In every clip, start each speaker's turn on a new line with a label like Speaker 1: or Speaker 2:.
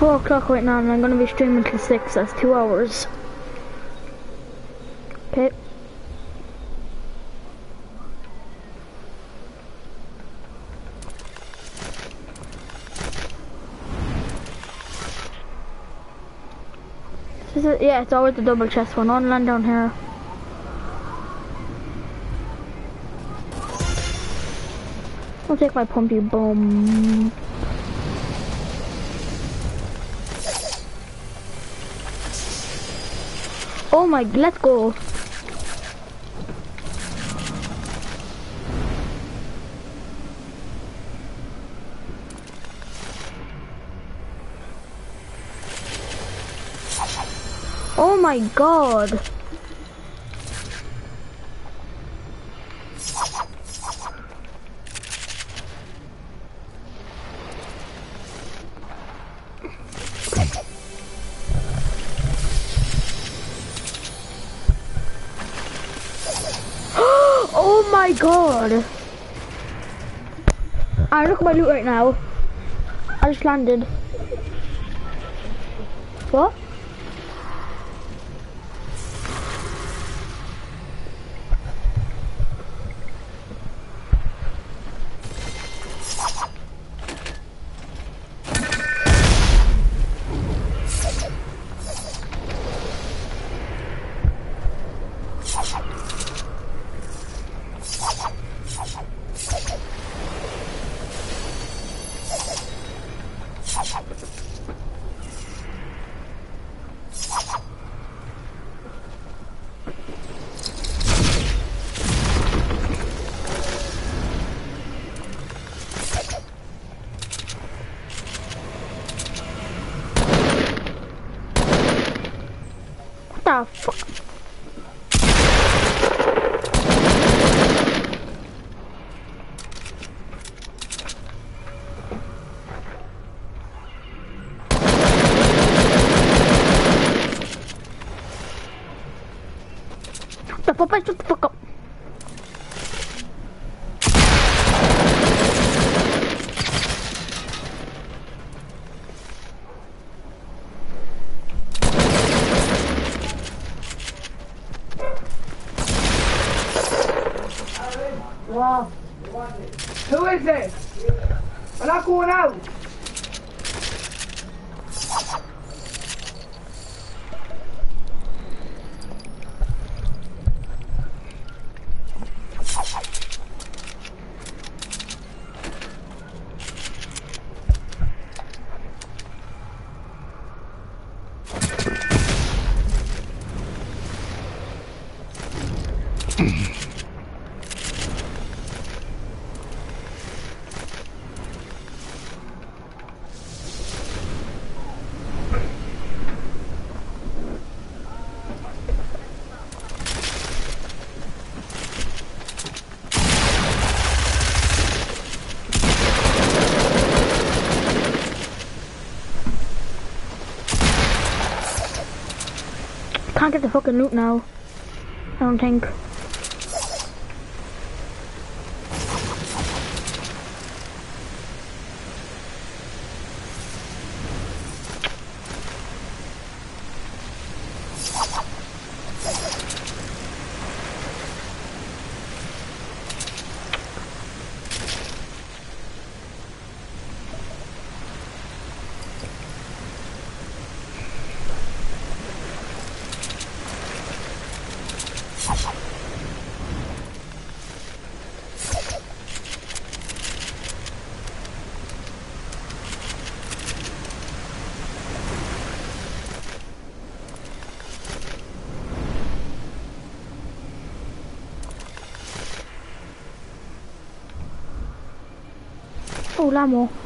Speaker 1: 4 o'clock right now and I'm going to be streaming till 6. That's 2 hours. Okay. Is, yeah, it's always the double chest one. On land down here. I'll take my pumpy bomb. Oh my, let's go. Oh my god. My loot right now. I just landed. What? What Can't get the fucking loot now. I don't think. Oh,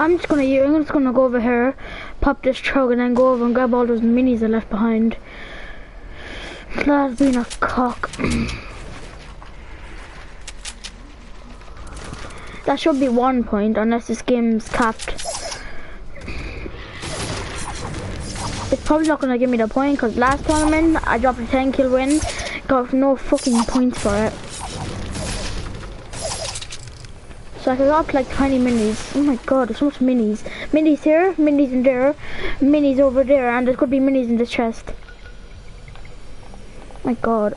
Speaker 1: I'm just gonna I'm just gonna go over here, pop this truck, and then go over and grab all those minis I left behind. Glad being a cock. that should be one point unless this game's capped. It's probably not gonna give me the point because last tournament I dropped a 10 kill win, got no fucking points for it. So I can up like 20 minis. Oh my god, there's so much minis. Minis here, minis in there, minis over there, and there could be minis in this chest. My god.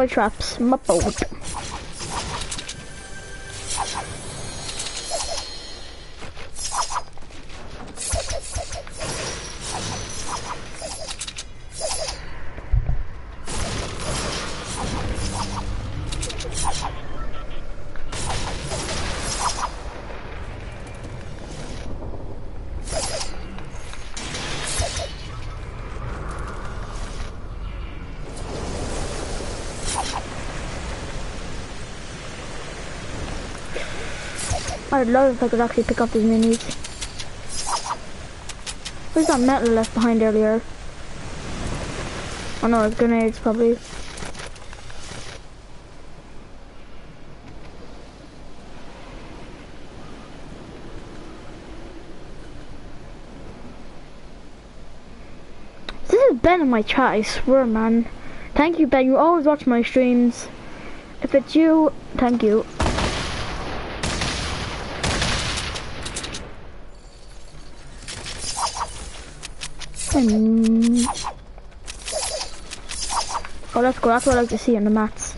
Speaker 1: For traps. My. I'd love if I could actually pick up these minis. There's that metal left behind earlier. Oh no, it's grenades probably. This is Ben in my chat, I swear man. Thank you Ben, you always watch my streams. If it's you, thank you. Hmm. Let's go. That's what I like to see on the mats.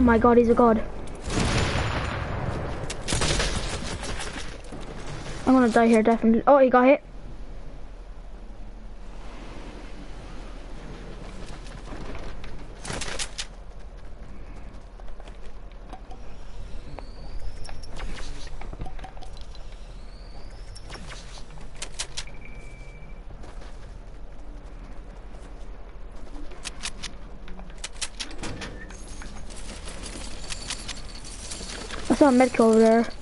Speaker 1: Oh my god, he's a god. I'm gonna die here, definitely. Oh, he got hit. Saw a medic over there.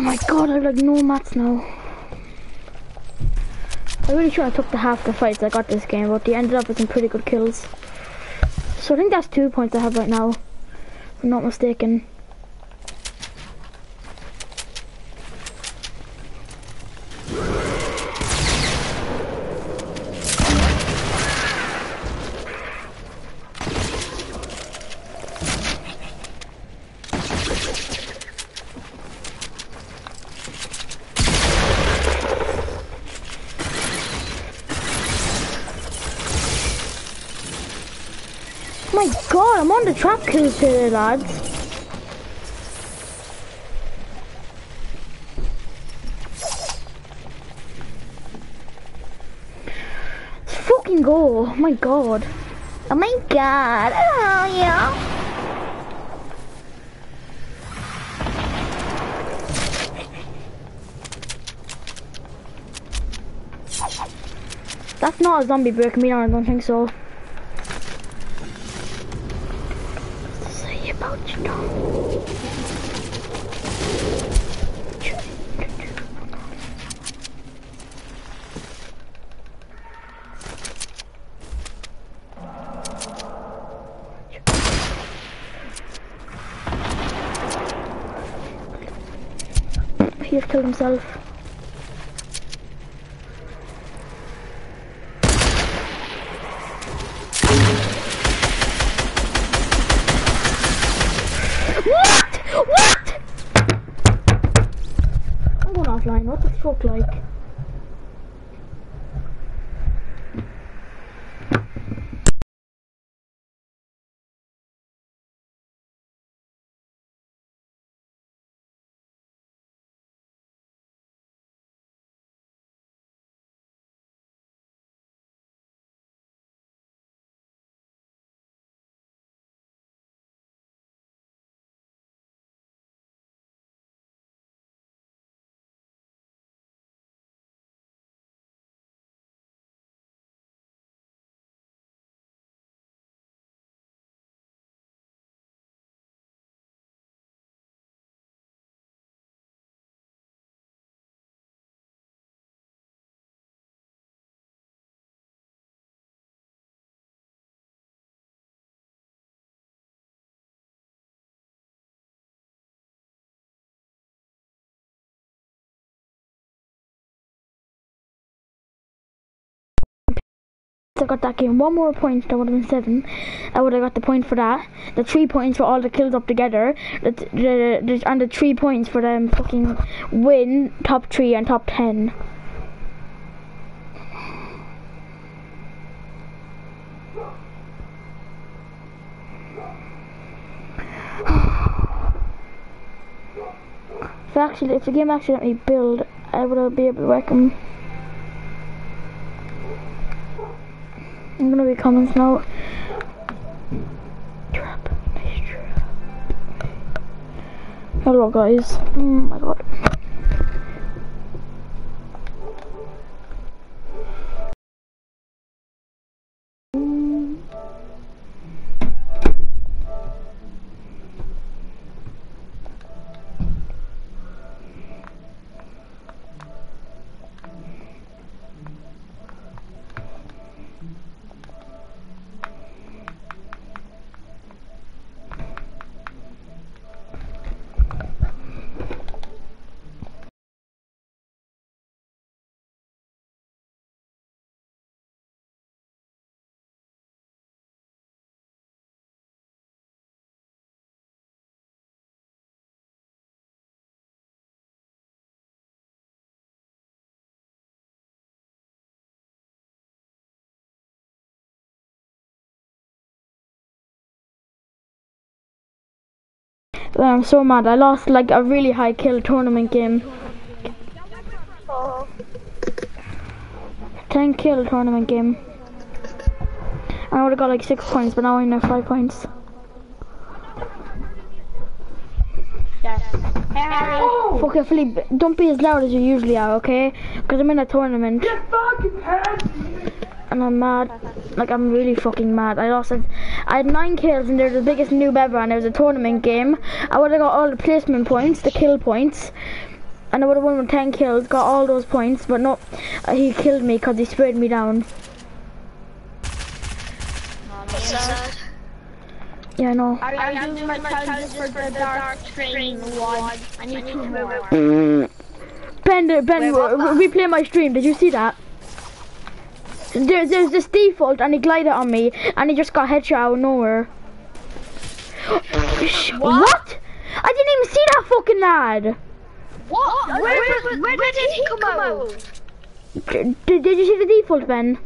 Speaker 1: Oh my god, I have like no mats now. I'm really sure I took the half the fights I got this game, but they ended up with some pretty good kills. So I think that's two points I have right now, if I'm not mistaken. my god, I'm on the trap here, lads. Let's fucking go. Oh my god. Oh my god. Oh, yeah. That's not a zombie breaking me down, I don't think so. Say about you know. He I got that game one more point, that would have been seven. I would have got the point for that. The three points for all the kills up together. The, the, the and the three points for them fucking win top three and top ten. If actually, if the game actually let me build, I would be able to wreck I'm gonna be comments now. Trap, nice trap. Hello guys. Oh my god. I'm so mad. I lost like a really high kill tournament game. 10 kill tournament game. I would have got like 6 points, but now I only have 5 points. Okay, Philippe, don't be as loud as you usually are, okay? Because I'm in a tournament.
Speaker 2: Get fucking past me!
Speaker 1: And I'm mad. Like I'm really fucking mad. I lost it. I had nine kills and they're the biggest noob ever and it was a tournament game. I would have got all the placement points, the kill points, and I would have won with 10 kills, got all those points, but no, uh, he killed me because he sprayed me down.
Speaker 3: Sad.
Speaker 1: Yeah, I know.
Speaker 4: I, I, I'm doing my challenges for the Dark Train one. I need two more.
Speaker 1: Ben, Ben,
Speaker 3: Wait, what
Speaker 1: replay my stream. Did you see that? There, there's this default, and he glided on me, and he just got headshot out of nowhere. Sh- what? I didn't even see that fucking lad.
Speaker 4: What?
Speaker 3: Where, where, where, did he come out?
Speaker 1: Did, did you see the default, Ben?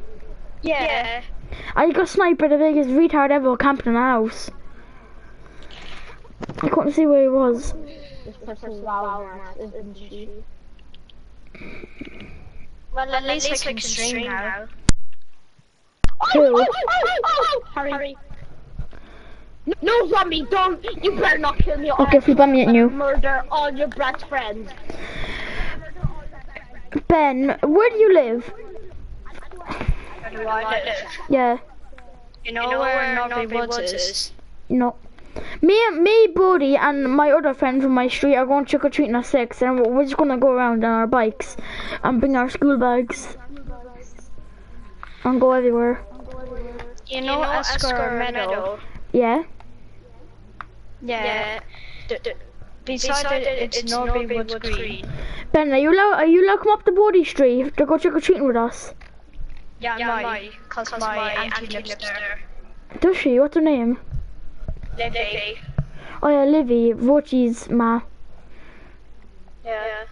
Speaker 3: Yeah.
Speaker 1: I got sniped by the biggest retard ever camping in a house. I couldn't see where he was.
Speaker 4: This person's loud, isn't she?
Speaker 3: Well, at least I can stream now.
Speaker 1: Who?
Speaker 4: Oh oh oh, oh, oh, oh, Hurry. No, no, zombie, don't. You better not kill me. or
Speaker 1: Okay,
Speaker 4: I
Speaker 1: flip, I'm muting you.
Speaker 4: Murder all your brat's friends.
Speaker 1: Ben, where do you live?
Speaker 3: Where do I live?
Speaker 1: Yeah,
Speaker 3: You know, where Norby Woods is?
Speaker 1: no. Me, me, Bodie, and my other friend from my street are going trick or treating at six, and we're we're just gonna go around on our bikes and bring our school bags and go everywhere.
Speaker 3: You know, Escar Meadow?
Speaker 1: Yeah.
Speaker 3: Yeah. D- d- beside it, it's Norby Woods Green.
Speaker 1: Ben, are you allowed? Are you allowed to come up to Bodie Street to go trick or treating with us?
Speaker 3: Yeah, yeah my, cause, my auntie lives there.
Speaker 1: Does she? What's her name?
Speaker 3: Livy.
Speaker 1: Oh yeah, Livy, Rochi's ma.
Speaker 3: Yeah.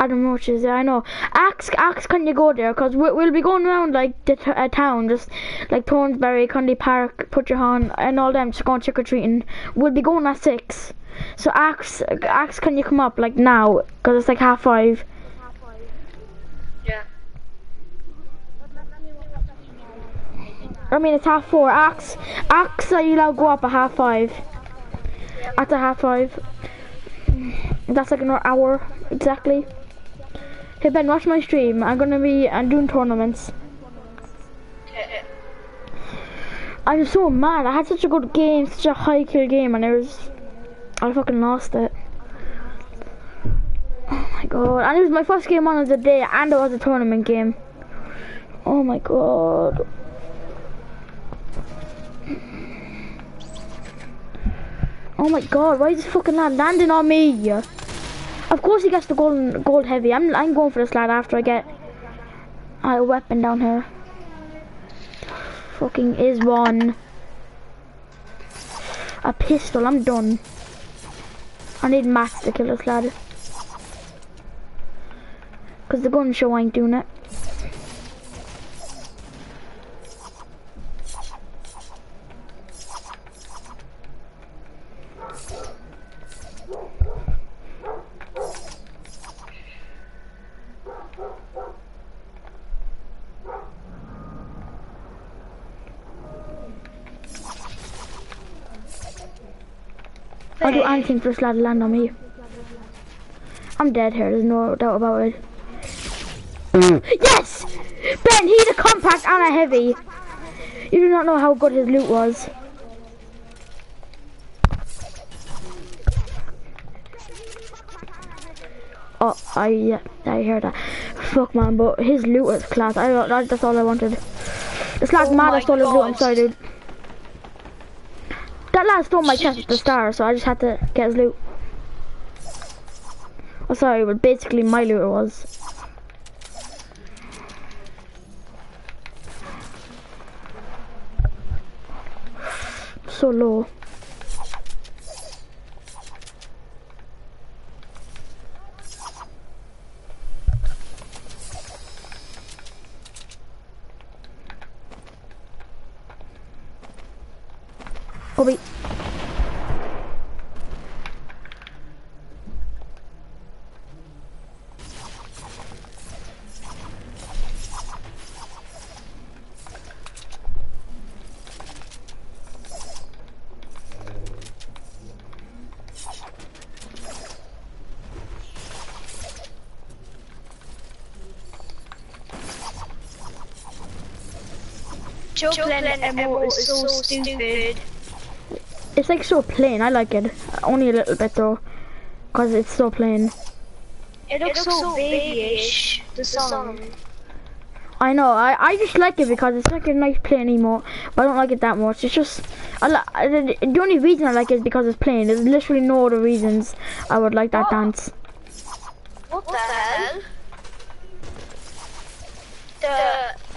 Speaker 1: Adam Roaches, yeah, I know. Ask, ask, can you go there? Cause we, we'll be going around like the uh, town, just like Thornsbury, Cundy Park, Putcherhon, and all them, just going trick or treating. We'll be going at six. So ask, ask, can you come up like now? Cause it's like half five.
Speaker 3: Yeah.
Speaker 1: I mean, it's half four. Ask, ask, are you allowed to go up at half five? At the half five. That's like an hour exactly. Hey Ben, watch my stream. I'm gonna be I'm doing tournaments. I'm so mad. I had such a good game, such a high kill game, and it was I fucking lost it. Oh my god! And it was my first game on of the day, and it was a tournament game. Oh my god. Oh my god, why is this fucking lad landing on me? Of course he gets the gold, gold heavy. I'm, I'm going for this lad after I get a weapon down here. Fucking is one. A pistol, I'm done. I need mats to kill this lad. Cause the gun show ain't doing it. I'll do for this lad to land on me. I'm dead here, there's no doubt about it. Mm. Yes! Ben, he's a compact and a heavy. You do not know how good his loot was. Oh, I yeah, I hear that. Fuck man, but his loot was class. I that, that's all I wanted. This lad's
Speaker 3: Oh
Speaker 1: mad I
Speaker 3: my
Speaker 1: stole his loot. I'm sorry, dude. That lad stole my chest at the star, so I just had to get his loot. Oh, sorry, but basically my loot it was. So low. Oh wait.
Speaker 3: Chocolate MMO is so stupid.
Speaker 1: It's like so plain. I like it. Only a little bit though, cause it's so plain.
Speaker 5: It looks so babyish. The song.
Speaker 1: I know. I, I just like it because it's like a nice plain emote, but I don't like it that much. It's just I li- the, the only reason I like it is because it's plain. There's literally no other reasons I would like that oh. dance.
Speaker 5: What the hell? The.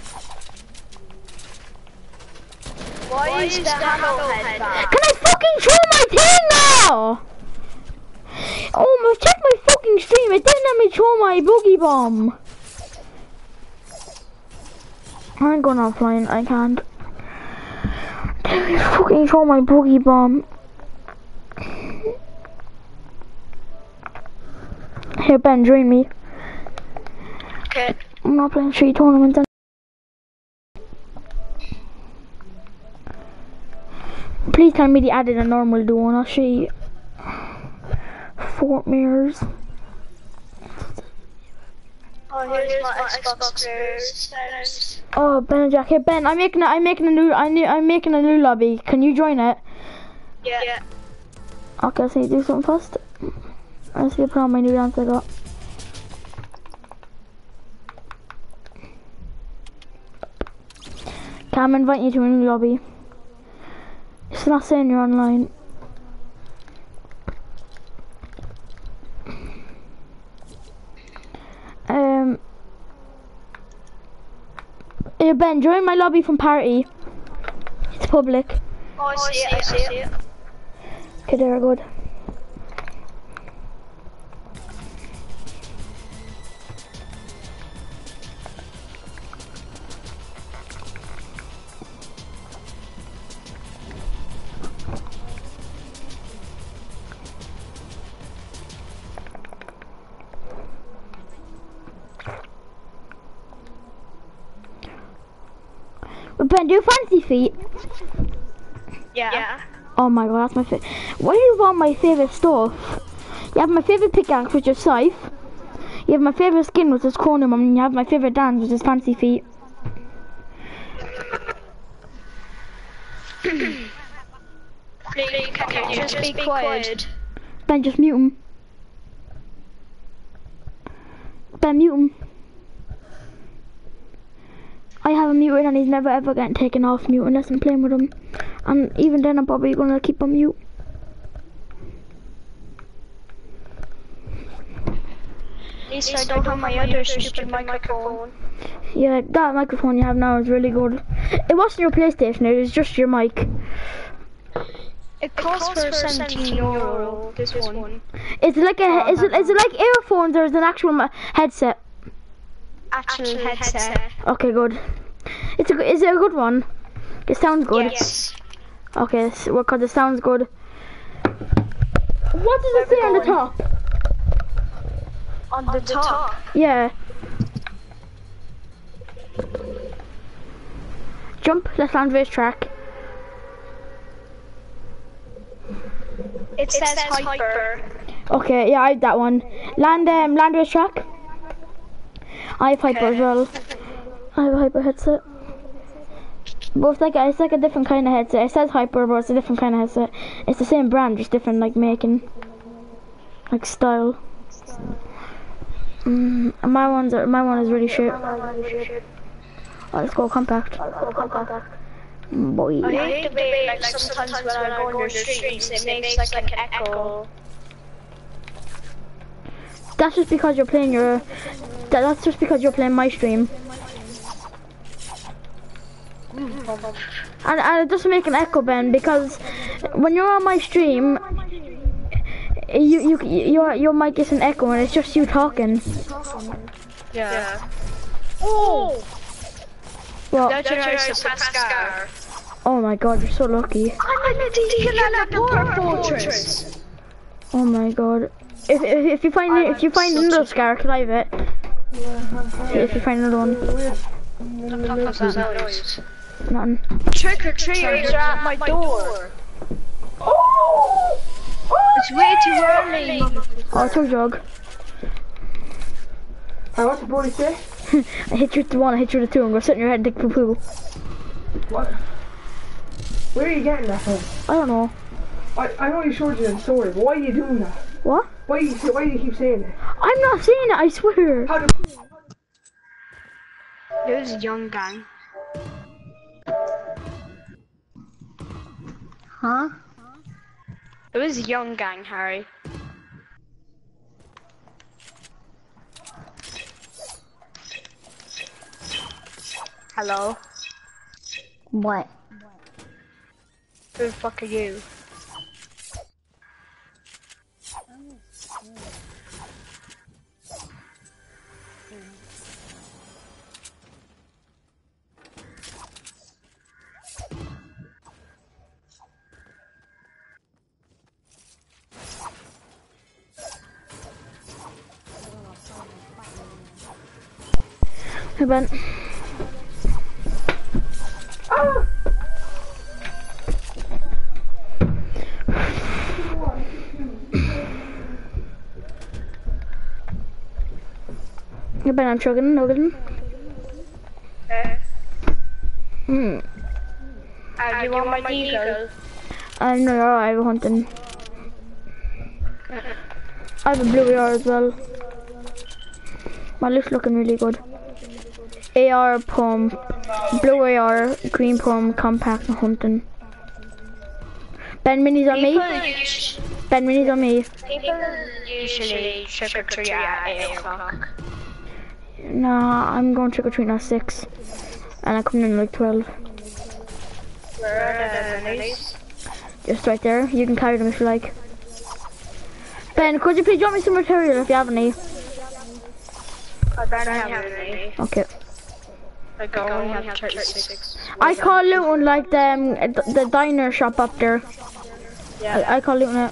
Speaker 5: Why is the back?
Speaker 1: Can I fucking show my thing now? Oh my! Check my fucking stream. It didn't let me show my boogie bomb. I'm going offline. I can't. Can me fucking show my boogie bomb. Here, Ben, join me.
Speaker 5: Okay.
Speaker 1: I'm not playing three tournaments. Please tell me they added a normal duo and I'll show you. Fort mirrors.
Speaker 5: Oh, here's my Xbox mirrors.
Speaker 1: Oh, Ben and Jack. Here, Ben, I'm making a, I'm making a new, I new, I'm making a new lobby. Can you join it?
Speaker 5: Yeah. yeah.
Speaker 1: Okay, so you do something first. Let's see, put on my new dance I got. Okay, I'm inviting you to a new lobby. It's not saying you're online. Um. Hey Ben, join my lobby from party. It's public.
Speaker 5: Oh, I see it, I see it.
Speaker 1: Okay, there, good. Ben, do fancy feet.
Speaker 5: Yeah. yeah.
Speaker 1: Oh my god, that's my favorite. What do you want my favorite stuff? You have my favorite pickaxe, which is Scythe. You have my favorite skin, which is Chronom, and you have my favorite dance, which is Fancy Feet.
Speaker 5: Please, can you just be quiet?
Speaker 1: Ben, just mute him. Ben, mute him. I have him muted and he's never ever getting taken off mute unless I'm playing with him. And even then I'm probably gonna keep him mute.
Speaker 5: At least I don't have my other stupid microphone.
Speaker 1: Yeah, that microphone you have now is really good. It wasn't your PlayStation, it was just your mic.
Speaker 5: It costs for 17 euro, this one.
Speaker 1: Is it like a is it is it like earphones or is it an actual headset?
Speaker 5: Actual headset.
Speaker 1: Okay, good. It's a good- is it a good one? It sounds good.
Speaker 5: Yes.
Speaker 1: Okay, s- well, cause it sounds good. What does it say on the top?
Speaker 5: On the top.
Speaker 1: Yeah. Jump. Let's land track.
Speaker 5: It says hyper.
Speaker 1: Okay, yeah, I have that one. Land um land racetrack. I have hyper as well. I have a hyper headset. But it's like it's like a different kind of headset. It says hyper, but it's a different kind of headset. It's the same brand, just different like making, like style. Mm, my ones my one is really shit. Oh, let's go compact. Boy.
Speaker 5: Like, sometimes when I go on streams, it makes like an echo.
Speaker 1: That's just because you're playing your. That, that's just because you're playing my stream. And, and it doesn't make an echo, Ben, because when you're on my stream, you you your your mic is an echo, and it's just you talking.
Speaker 5: Yeah. Oh!
Speaker 1: Well,
Speaker 5: Legendary Pascal.
Speaker 1: oh my God, you're so lucky.
Speaker 5: I'm in the Teleport Fortress.
Speaker 1: Oh my God. If if, if you find if you find another scar, can I have it? If you find another one, nothing.
Speaker 5: Trick or treaters are at my door. Oh. It's way too early.
Speaker 1: Oh, it's your jog.
Speaker 2: Hey, what's the boy say?
Speaker 1: I hit you with the one, I hit you with the two, and go sit in your head and dick poo poo.
Speaker 2: What? Where are you getting that from?
Speaker 1: I don't know.
Speaker 2: I, I know you showed you the story, but why are you doing that?
Speaker 1: What?
Speaker 2: Why do you why do you keep saying it?
Speaker 1: I'm not saying it, I swear.
Speaker 2: How do
Speaker 3: There's a young gang.
Speaker 4: Huh?
Speaker 3: It was a young gang, Harry. Hello?
Speaker 4: What?
Speaker 3: Who the fuck are you?
Speaker 1: Hey Ben. Hey Ben, I'm chugging, nugging.
Speaker 3: Uh,
Speaker 1: Hmm.
Speaker 3: uh, do you want my deagle?
Speaker 1: I know you're alright, I'm hunting. I have a blue AR as well. My loot's looking really good. AR pump, blue AR, green pump, compact and hunting. Ben minis on me. Ben minis on me.
Speaker 3: people usually trick or treat at 8 o'clock.
Speaker 1: Nah, I'm going trick or treating at six, and I'm coming in like twelve.
Speaker 3: Where are the minis?
Speaker 1: Just right there. You can carry them if you like. Ben, could you please drop me some material if you have any?
Speaker 3: I don't have any.
Speaker 1: Okay.
Speaker 3: Like, I only have 36.
Speaker 1: I call looting like the um, the, the diner shop up there.
Speaker 3: Yeah.
Speaker 1: I, I call looting it.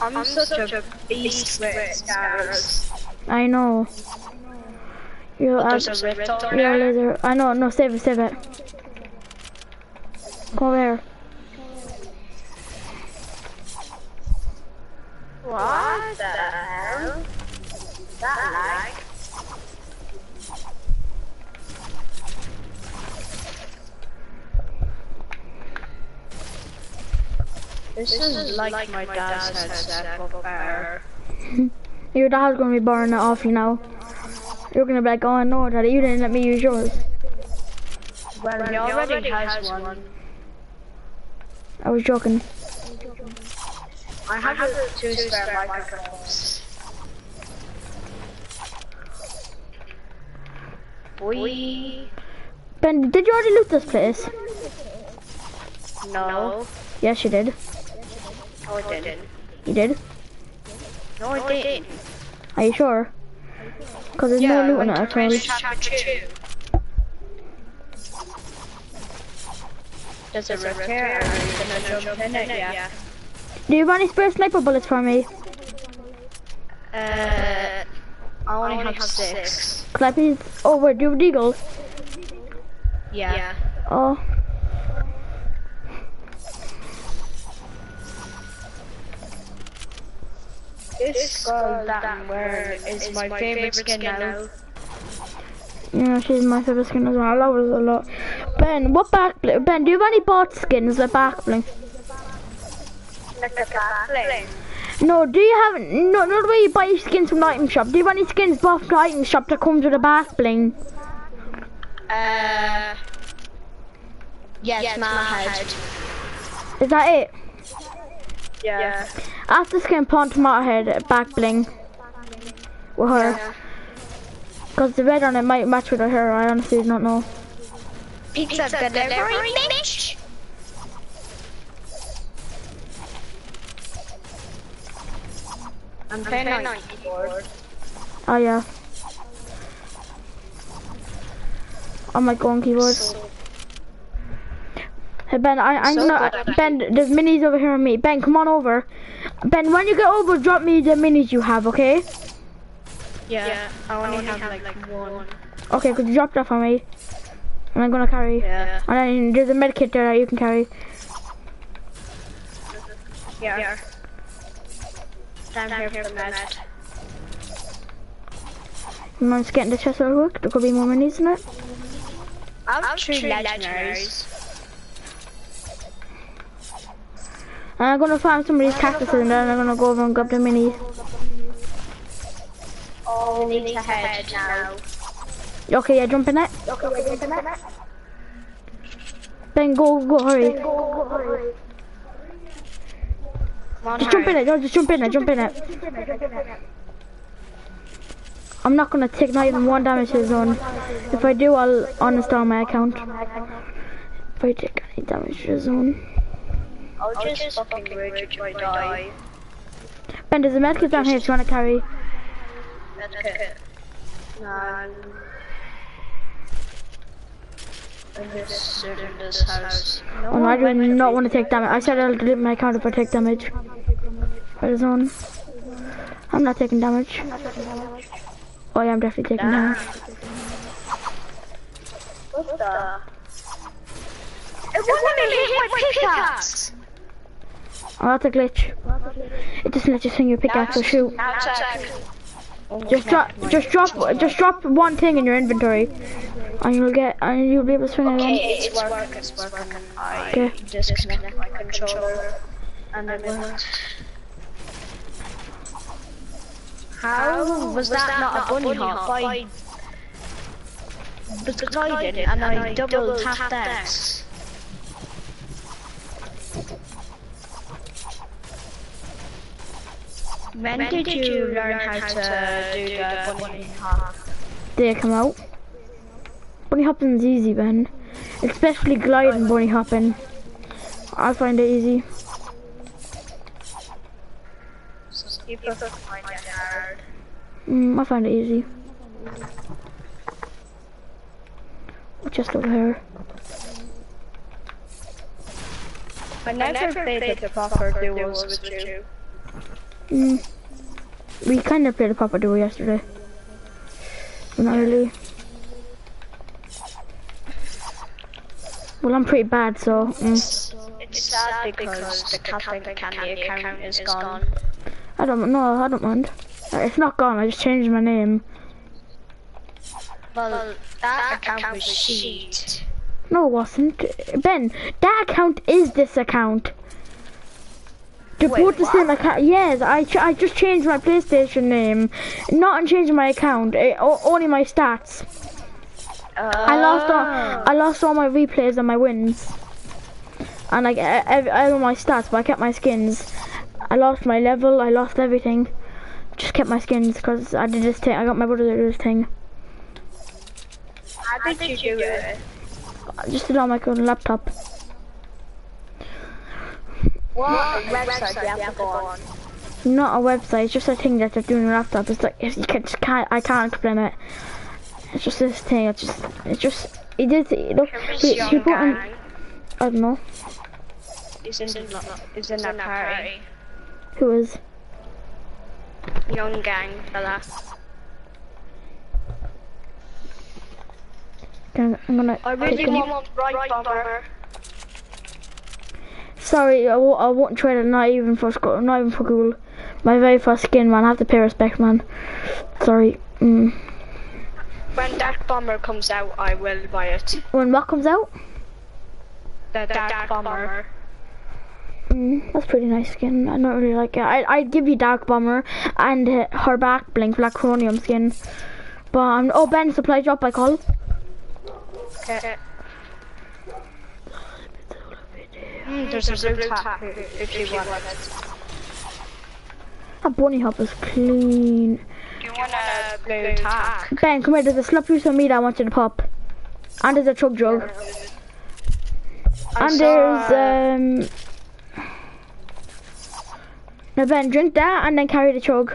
Speaker 3: I'm, such, a beast with scars.
Speaker 1: I know. You're
Speaker 3: a rift
Speaker 1: you're a
Speaker 3: there.
Speaker 1: I know. No, save it, save it. Come over
Speaker 3: What the hell? That lag? This, is like, my dad's headset, but better.
Speaker 1: Your dad's gonna be borrowing it off you now. You're gonna be like, oh no, daddy, you didn't let me use yours.
Speaker 3: Well, he already, has, one.
Speaker 1: I was joking.
Speaker 3: I have, a two spare microphones. We
Speaker 1: Ben, did you already loot this place?
Speaker 3: no,
Speaker 1: Yes, you did.
Speaker 3: Oh, no, I didn't.
Speaker 1: You did.
Speaker 3: No, I didn't.
Speaker 1: Are you sure? Cause there's no loot in it at all.
Speaker 3: There's a repair. Are you gonna jump in it? Yeah.
Speaker 1: Do you have any spare sniper bullets for me?
Speaker 3: Uh, I only, have, six.
Speaker 1: Could I please? Oh, where do you have deagles?
Speaker 3: Yeah. yeah.
Speaker 1: Oh,
Speaker 3: This skull that I'm wearing is my favorite skin now.
Speaker 1: yeah, she's my favorite skin as well. I love her a lot. Ben, what back? bling- Ben, do you have any bot skins with back bling?
Speaker 3: Like a.
Speaker 1: No, do you have no? Not the way you buy your skins from the item shop. Do you have any skins bought from the item shop that comes with a back bling?
Speaker 3: Uh. Yes, yes my head.
Speaker 1: Is that it?
Speaker 3: Yeah. yeah.
Speaker 1: After skin plant my head back bling with her.
Speaker 3: Yeah.
Speaker 1: Cause the red on it might match with her hair. I honestly do not know.
Speaker 3: Pizza, delivery, bitch. I'm playing oh, on keyboard.
Speaker 1: Oh yeah. On my going keyboard. Hey Ben, I, I'm
Speaker 3: So
Speaker 1: gonna
Speaker 3: good uh,
Speaker 1: Ben. There's minis over here on me. Ben, come on over. Ben, when you get over, drop me the minis you have, okay?
Speaker 3: Yeah, yeah I only, have, like, one.
Speaker 1: Okay, could you drop that for me? And I'm gonna carry.
Speaker 3: Yeah.
Speaker 1: And then there's a med kit there that you can carry.
Speaker 3: Yeah. Yeah. Down, here, for the med.
Speaker 1: I'm just getting the chest real quick. There could be more minis in it.
Speaker 3: I'm, I'm true,
Speaker 1: true I'm gonna find some of these cactuses and then I'm gonna go over and grab the minis.
Speaker 5: Oh, we need to head now.
Speaker 1: Okay, yeah, jump in it. Okay, we're jumping it. Then go, go, hurry.
Speaker 5: Then go, go, hurry.
Speaker 1: Just jump in it, no, just jump in it, jump in it. I'm not gonna take not even one damage to the zone. If I do, I'll uninstall my account. If I take any damage to the zone.
Speaker 5: I'll just fucking rage if I die.
Speaker 1: Ben, there's a medkit down here if you wanna carry.
Speaker 5: That's it. None. I'm just sit in this house. No
Speaker 1: Oh, no, I do not want to take damage. I said I'll delete my account if I take damage. The zone. I'm not taking damage. Oh yeah, I'm definitely taking damage.
Speaker 5: What the? It let me hit my pickaxe!
Speaker 1: Oh, that's a glitch. It doesn't let you swing your pickaxe or shoot. Just drop, just drop, just drop one thing in your inventory, and you'll get, and you'll be able to swing it
Speaker 5: Okay,
Speaker 1: again.
Speaker 5: it's working, it's working. I
Speaker 1: Okay.
Speaker 5: disconnect my controller and it works. How was that not a bunny hop? I because I did it and I double tapped X. When did you learn how to do the bunny hop?
Speaker 1: Did it come out. Bunny hopping's easy, Ben. Especially gliding bunny hopping. I find it easy.
Speaker 5: People find it hard.
Speaker 1: Mm, I find it easy. Just over here.
Speaker 5: I never played the proper duels with you.
Speaker 1: Mm. We kind of played a proper duel yesterday. Not really. Well, I'm pretty bad, so. Mm.
Speaker 5: It's sad because the Captain Candy account is gone.
Speaker 1: I don't know. I don't mind. Uh, It's not gone. I just changed my name.
Speaker 5: Well, that account was shit.
Speaker 1: No, it wasn't. Ben, that account is this account. They're
Speaker 5: Wait,
Speaker 1: both the same account. Yes, I ch- I just changed my PlayStation name, not on changing my account. eh, o- only my stats. I lost all I ah. lost all my replays and my wins, and like e- ev- all my stats, but I kept my skins. I lost my level. I lost everything. Just kept my skins because I did this thing. I got my brother to do this thing.
Speaker 5: How did you do it?
Speaker 1: I just did it on my own laptop.
Speaker 5: What website do you have to go on?
Speaker 1: not a website. It's just a thing that they're doing on laptop. It's like you can, just can't. I can't explain it. It's just this thing. It's just. It's just. It is. Look.
Speaker 5: Who's
Speaker 1: He,
Speaker 5: young
Speaker 1: he put in,
Speaker 5: gang?
Speaker 1: I don't know
Speaker 5: Is in, the, is in that party.
Speaker 1: who is.
Speaker 5: Young gang fella.
Speaker 1: Gonna- I'm gonna.
Speaker 5: I
Speaker 1: take
Speaker 5: really
Speaker 1: him.
Speaker 5: want right bomber.
Speaker 1: Sorry, I won't, won't trade it. Not even for school. Not even for Google. My very first skin, man. I have to pay respect, man. Sorry. Mm.
Speaker 5: When Dark Bomber comes out, I will buy it.
Speaker 1: When what comes out?
Speaker 5: The Dark, Bomber.
Speaker 1: Mm, that's pretty nice skin. I don't really like it. I, I'd give you Dark Bomber and uh, her back bling Black Chronium skin. But um, oh Ben, supply drop by call.
Speaker 5: Okay. Mm, there's a blue tap if you want it.
Speaker 1: That bunny hop is clean.
Speaker 5: Do you want a blue tack?
Speaker 1: Ben, come here. There's a slap juice on me that I want you to pop. And there's a chug jug. And there's um. Now Ben, drink that and then carry the chug.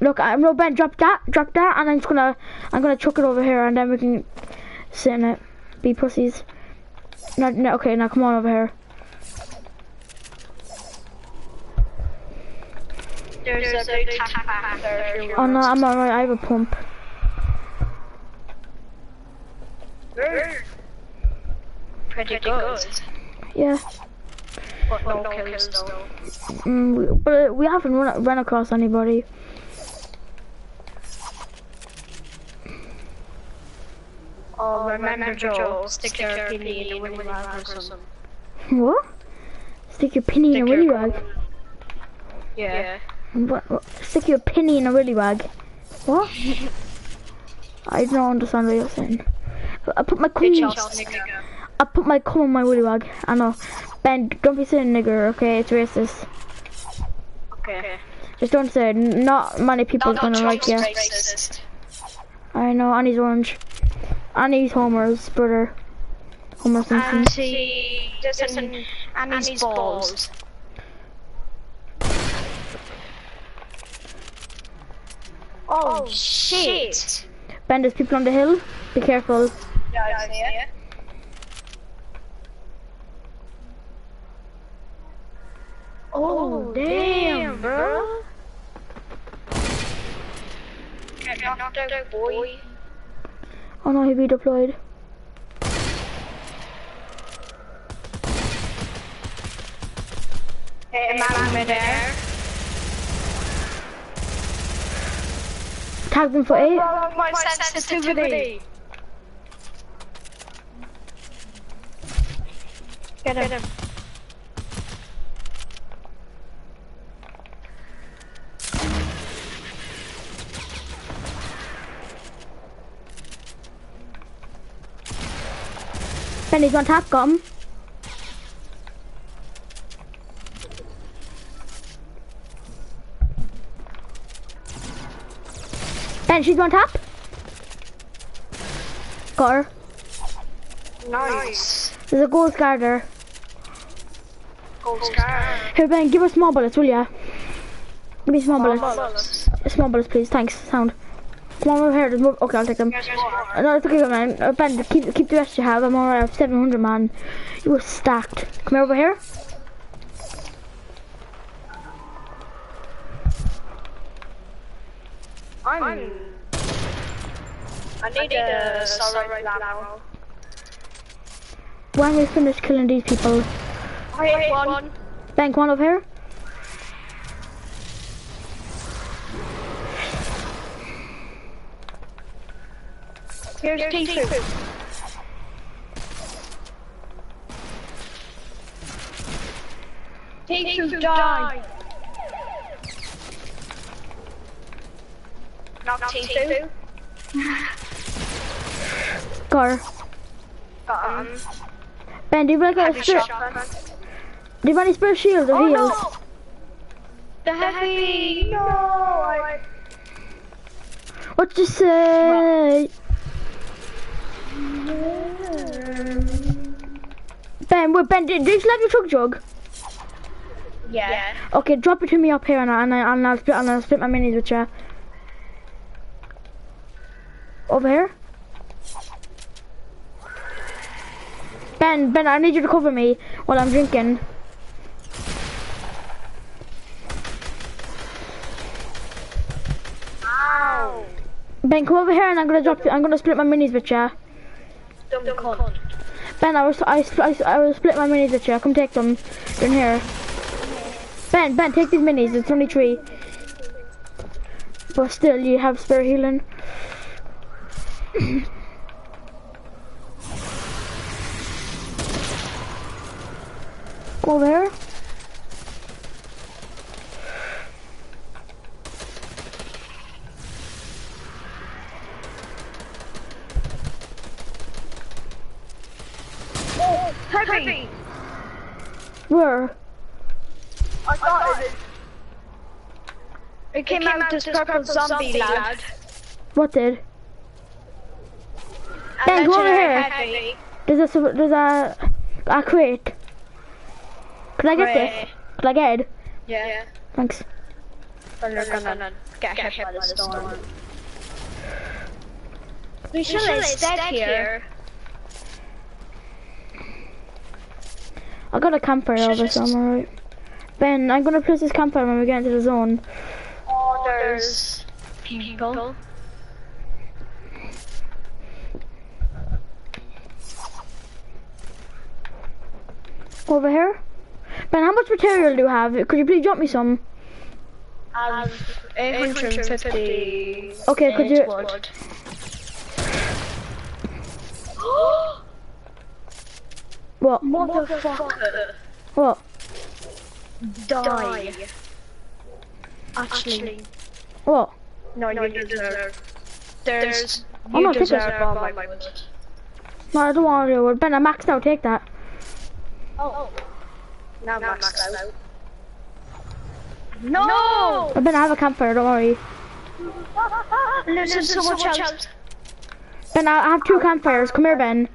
Speaker 1: Look, I'm no Ben, drop that, drop that, and I'm just gonna, I'm gonna chuck it over here, and then we can sit in it. Be pussies. No, no, okay, now come on over here.
Speaker 5: There's, a blue tack back there.
Speaker 1: Oh no. I'm alright. I have a pump.
Speaker 5: Pretty good.
Speaker 1: Yeah.
Speaker 5: But no kills though.
Speaker 1: Mm, we, but we haven't run run across anybody.
Speaker 5: Oh, remember Joel, stick your kidney in the winning or something.
Speaker 1: What? Stick your penny in a
Speaker 3: Stick
Speaker 1: willy rag.
Speaker 3: Yeah.
Speaker 1: What, what, stick your penny in a willy rag. What? I don't understand what you're saying. I put my
Speaker 3: Bitch
Speaker 1: cum. I put my cum on my willy rag. I know. Ben, don't be saying nigger, okay? It's racist.
Speaker 3: Okay.
Speaker 1: Just don't say it. Not many people's
Speaker 3: Donald
Speaker 1: gonna like you.
Speaker 3: racist.
Speaker 1: I know. Annie's orange. Annie's Homer's brother. Homer Simpson.
Speaker 3: And he doesn't. Balls. Oh shit!
Speaker 1: Ben, there's people on the hill. Be careful.
Speaker 3: Yeah, I see it. Oh damn, bro! Get knocked out, boy.
Speaker 1: Oh no, he redeployed.
Speaker 3: Hey, man, midair.
Speaker 1: Tag them for eight.
Speaker 3: My sensitivity. Get him.
Speaker 1: Ben, he's on top. Got him. Ben, she's on top. Got her.
Speaker 3: Nice.
Speaker 1: There's a ghost guard there.
Speaker 3: Gold scar.
Speaker 1: Here, Ben, give us small bullets, will ya? Give me small bullets.
Speaker 3: Bullets.
Speaker 1: Small bullets, please. Thanks. Sound. Come on over here. There's more. Okay, I'll take them. Uh, No, it's okay, man. Uh, Ben, keep keep the rest you have. I'm alright. I have 700, man. You were stacked. Come here over here.
Speaker 3: I'm. I need a uh, sorry ammo.
Speaker 1: When we finish killing these people,
Speaker 3: I hit one.
Speaker 1: Ben, come on over here.
Speaker 3: Here's T2. T2 die. Not T2.
Speaker 1: Got her.
Speaker 3: Got him.
Speaker 1: Um, ben, do you like a
Speaker 3: shotgun.
Speaker 1: Do you have any spare shields or
Speaker 3: Oh
Speaker 1: heals?
Speaker 3: no! The heavy. No. I...
Speaker 1: What you say? Ben, wait, Ben, did, did you like your truck jug?
Speaker 3: Yeah.
Speaker 1: Okay, drop it to me up here and, I, and, I, and I'll split and I'll split my minis with you. Over here. Ben, Ben, I need you to cover me while I'm drinking.
Speaker 3: Ow.
Speaker 1: Ben, come over here and I'm gonna drop. I'm gonna split my minis with you. Ben, I was I, I, I will split my minis with you. Come take them. They're in here. Ben, Ben, take these minis. It's only three. But still, you have spare healing. Go over here.
Speaker 3: Heavy.
Speaker 1: Where?
Speaker 3: I got it. It came, out this purple zombie lad.
Speaker 1: What did? Ben, go over here. There's a there's a a crate. Can I get this? Can I get it?
Speaker 3: Yeah.
Speaker 1: Thanks.
Speaker 3: But they're gonna get hit by the storm. We should have stayed here.
Speaker 1: I got a campfire over, so I'm alright. Ben, I'm gonna place this campfire when we get into the zone.
Speaker 3: Oh, there's people.
Speaker 1: Over here. Ben, how much material do you have? Could you please drop me some?
Speaker 3: Um, 850.
Speaker 1: Okay, could you? What?
Speaker 3: Motherfucker.
Speaker 1: What?
Speaker 5: die. Actually,
Speaker 1: What?
Speaker 5: no, you deserve. There's.
Speaker 1: I'm not taking
Speaker 5: deserve all my.
Speaker 1: No, I don't want to do it. Ben, I maxed out. Take that.
Speaker 5: Oh. Now I'm maxed out. No!
Speaker 1: Uh, Ben, I have a campfire. Don't worry.
Speaker 5: No, listen, so much out.
Speaker 1: Ben, I I have two campfires. Come here, Ben.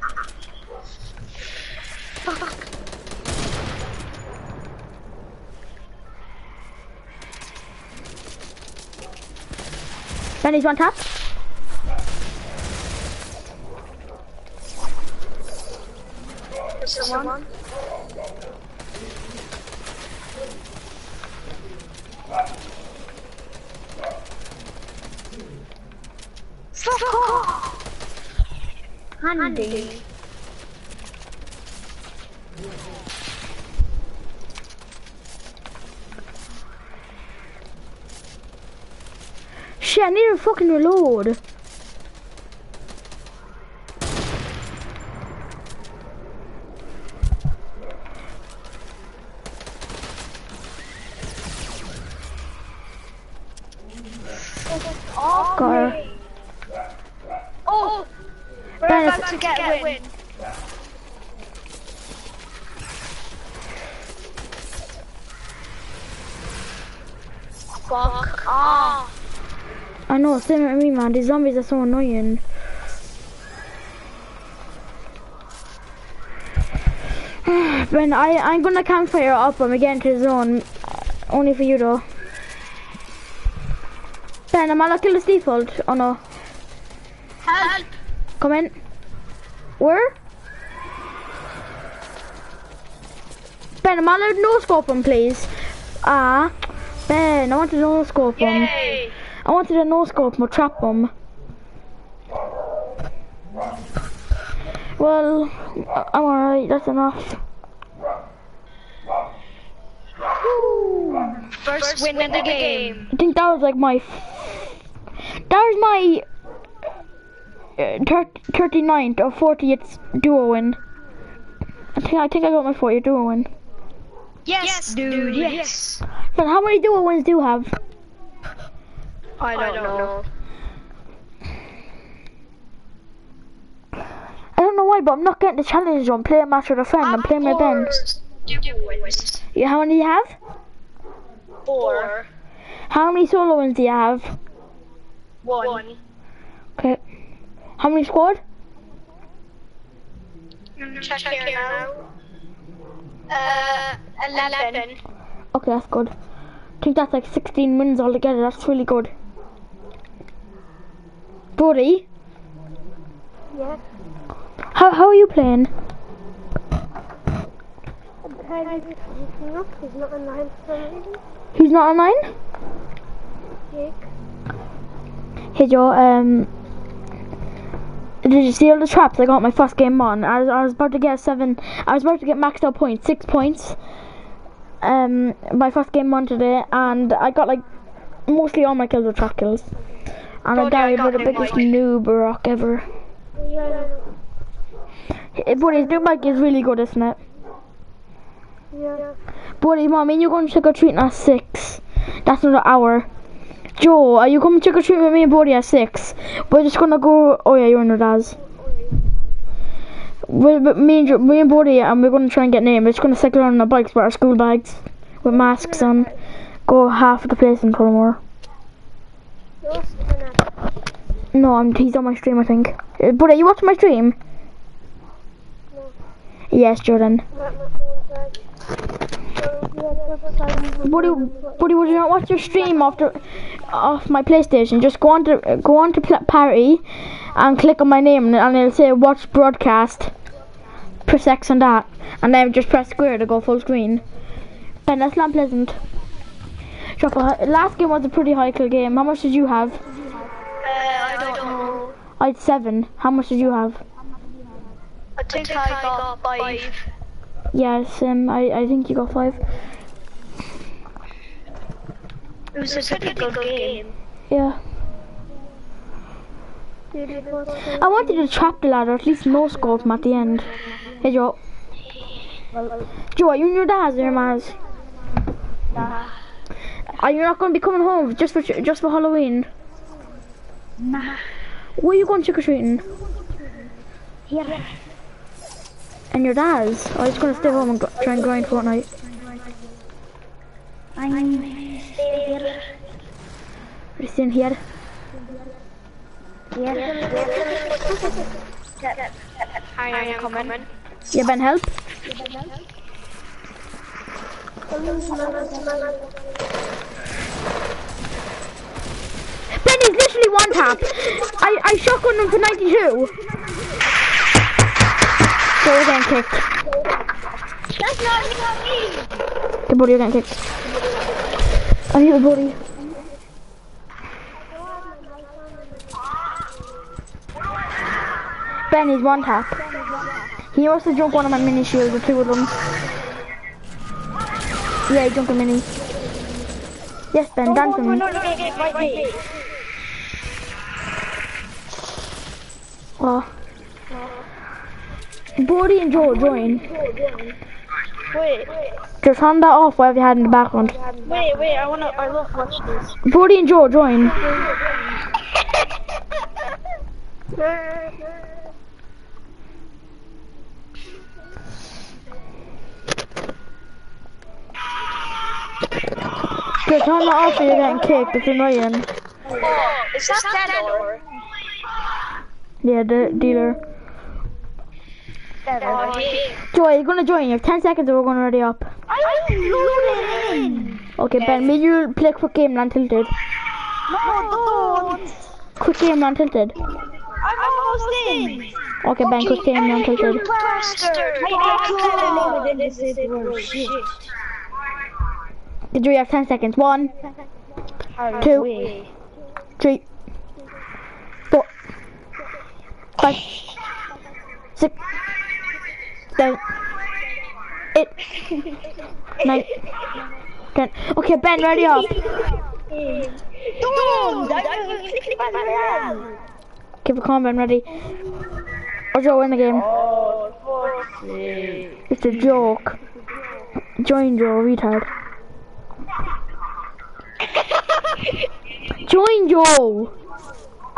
Speaker 1: Ben, he's one tap.
Speaker 5: Someone? Fuck Handy.
Speaker 1: Shit, I need to fucking reload.
Speaker 5: We're
Speaker 1: Ben,
Speaker 5: about
Speaker 1: it's-
Speaker 5: to get a win. Fuck off.
Speaker 1: I know, same with me, man. These zombies are so annoying. ben, I, I'm gonna campfire up when we get into the zone. Only for you, though. Ben, am I not kill this default? Oh no.
Speaker 5: Help!
Speaker 1: Come in. Where? Ben, am I allowed no scope him, please? Ah. Ben, I want to no scope him.
Speaker 5: Yay!
Speaker 1: I wanted to no scope him or trap him. Well, I'm alright, that's enough.
Speaker 5: First, win in the game.
Speaker 1: I think that was like my. That was my. Uh, thir- 39th or 40th duo win. I think I think I got my 40th duo win.
Speaker 5: Yes, dude, yes.
Speaker 1: But how many duo wins do you have?
Speaker 5: I don't, know.
Speaker 1: I don't know why, but I'm not getting the challenge on play a match with a friend. I'm playing my band.
Speaker 5: wins.
Speaker 1: Yeah, how many do you have?
Speaker 5: Four.
Speaker 1: How many solo wins do you have?
Speaker 5: One.
Speaker 1: Okay. How many squad?
Speaker 5: Check here now. Uh, eleven.
Speaker 1: Okay, that's good. I think that's like 16 wins altogether. That's really good. Buddy?
Speaker 3: Yes.
Speaker 1: How, how are you playing?
Speaker 3: Kind of he's not, he's not online for some reason.
Speaker 1: Who's not online?
Speaker 3: Jake.
Speaker 1: Hey Joe, um... Did you see all the traps I got my first game on? I was, I was about to get seven... I was about to get maxed out points, six points. Um, my first game on today, and I got like... Mostly all my kills were trap kills. And I
Speaker 5: Brody, I
Speaker 1: died
Speaker 5: got
Speaker 1: with the biggest
Speaker 5: Mike.
Speaker 1: noob rock ever.
Speaker 3: Yeah.
Speaker 1: Hey, Buddy, his new mic is really good, isn't it?
Speaker 3: Yeah.
Speaker 1: Buddy, mom, and you're going trick or treating at six. That's another hour. Joe, are you coming trick or treating with me and Buddy at six? We're just gonna go. Oh yeah, you're in your dad's. We're, but me and me and Buddy, and we're gonna try and get named. We're just gonna cycle around on our bikes with our school bags, with masks on. Go half of the place in Tullamore. No, I'm. He's on my stream, I think. Uh, Buddy, you watching my stream?
Speaker 3: No.
Speaker 1: Yes, Jordan.
Speaker 3: Not my phone's right. So, yeah, that's what I'm
Speaker 1: Buddy, buddy, would you not watch your stream off the, off my PlayStation? Just go on to go on to party, and click on my name, and it'll say watch broadcast. Press X on that, and then just press square to go full screen. Ben, that's not pleasant. Drop a last game was a pretty high kill game. How much did you have?
Speaker 5: Uh, I don't know.
Speaker 1: I had seven. How much did you have?
Speaker 5: I think I got five.
Speaker 1: Yes, um, I I think you got five.
Speaker 5: It was such a good game.
Speaker 1: Yeah. I wanted to trap the ladder, at least no scope him at the end. Hey Joe. Joe, are you and your dad's there, Maz? Are you not going to be coming home just for just for Halloween?
Speaker 5: Nah.
Speaker 1: Where are you going trick or treating?
Speaker 5: Here.
Speaker 1: And your dad's? I was going to stay home and go, try and grind Fortnite.
Speaker 5: I'm stay here.
Speaker 1: Are you staying here?
Speaker 5: Here.
Speaker 3: I am coming.
Speaker 1: Yeah, Ben, help. Ben is literally one tap. I I shotgun him for 92. So getting kicked.
Speaker 5: That's not me.
Speaker 1: The buddy, you're getting kicked. I need a buddy. Ben is one tap. He also jumped one of my mini shields the two of them. Yeah, he jumped a mini. Yes, Ben, dance with me. Oh. Brody and Joe, join.
Speaker 5: Wait,
Speaker 1: Just hand that off whatever you had in the background.
Speaker 5: wait, wait. I wanna. I love watch this.
Speaker 1: Brody and Joe, join. Just hand that off or you're getting kicked. It's annoying.
Speaker 3: Oh, is that that door?
Speaker 1: Yeah, the dealer.
Speaker 3: Hey.
Speaker 1: Joy, you're gonna join. You have 10 seconds or we're gonna ready up.
Speaker 5: I loaded in.
Speaker 1: Okay, Ben, maybe you'll play quick game non tilted.
Speaker 5: No, don't.
Speaker 1: Quick game non tilted.
Speaker 5: I'm almost in.
Speaker 1: Okay, Ben, quick game non tilted.
Speaker 3: Bastard.
Speaker 5: I loaded in. This is worse. Shit.
Speaker 1: Joy, you have 10 seconds. One, two,
Speaker 5: Wait.
Speaker 1: three, four, five, six, seven, eight, nine, ten. Okay, Ben, ready up.
Speaker 5: Don't.
Speaker 1: Keep it calm, Ben, ready. Or win the game. It's a joke. Join Joe, retard. Join Joe.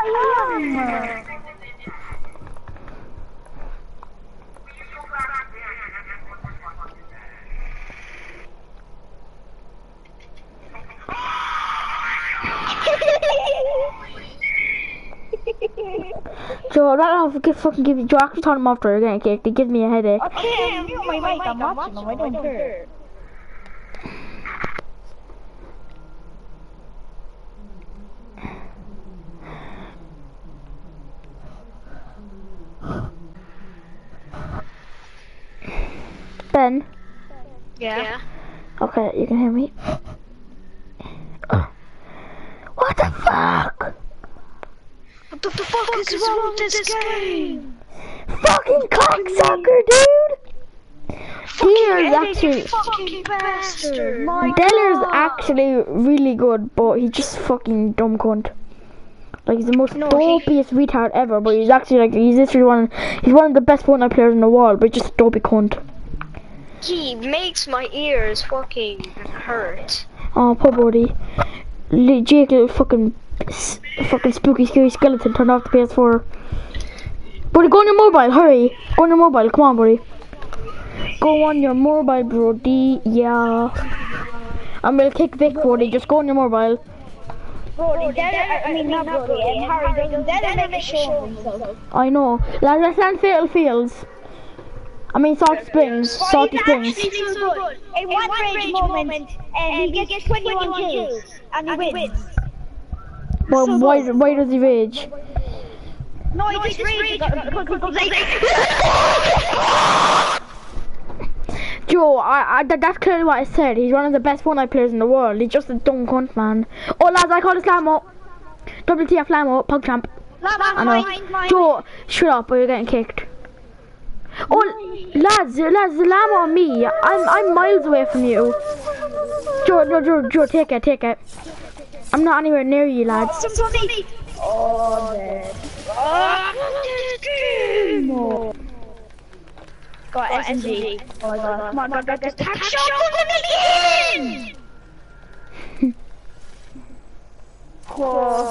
Speaker 1: Joe, I don't know if I fucking give you. Joe, actually turn him off or you're getting kicked. It gives me a headache.
Speaker 5: Okay, I'm mute my mic. I'm watching them. I don't care.
Speaker 1: Ben.
Speaker 3: Yeah.
Speaker 1: Okay, you can hear me. What the fuck?
Speaker 3: What the fuck is wrong with this game?
Speaker 1: Fucking cocksucker, dude! Dealer's actually,
Speaker 3: Fucking bastard.
Speaker 1: Deller's actually really good, but he's just fucking dumb cunt. Like he's the most
Speaker 3: No, he-
Speaker 1: retard ever, but he's actually like he's literally one. He's one of the best Fortnite players in the world, but he's just a dopey cunt.
Speaker 3: He makes my ears fucking hurt.
Speaker 1: Oh, poor buddy. Li- Jake, little fucking, s- fucking spooky, scary skeleton turned off the PS4. Buddy, go on your mobile, hurry. Go on your mobile, come on, buddy. Go on your mobile, Brody, yeah. I'm gonna kick Vic, Brody, just go on your mobile.
Speaker 5: Brody, Dad, I mean not Brody, and Harry doesn't Dad make a show of himself.
Speaker 1: I know. Let's, let's land Fatal Fields. I mean, Salty Springs, Salty Springs.
Speaker 5: so. In one rage moment, and he gets 21 kills, and he wins.
Speaker 1: Well, why, why does he rage?
Speaker 5: No, he just rages because he goes like,
Speaker 1: Joe, I, I, that's clearly what I said. He's one of the best Fortnite players in the world. He's just a dumb cunt, man. Oh, lads, I call this llama. WTF llama, Pogchamp. I know. Joe, shut up or you're getting kicked. Oh, lads, lads, the llama on me. I'm, I'm miles away from you. Joe, no, Joe, Joe, take it, take it. I'm not anywhere near you, lads.
Speaker 5: Oh, Oh, dead. Got SMG. Oh, my God. Come on, God, God!
Speaker 1: Oh.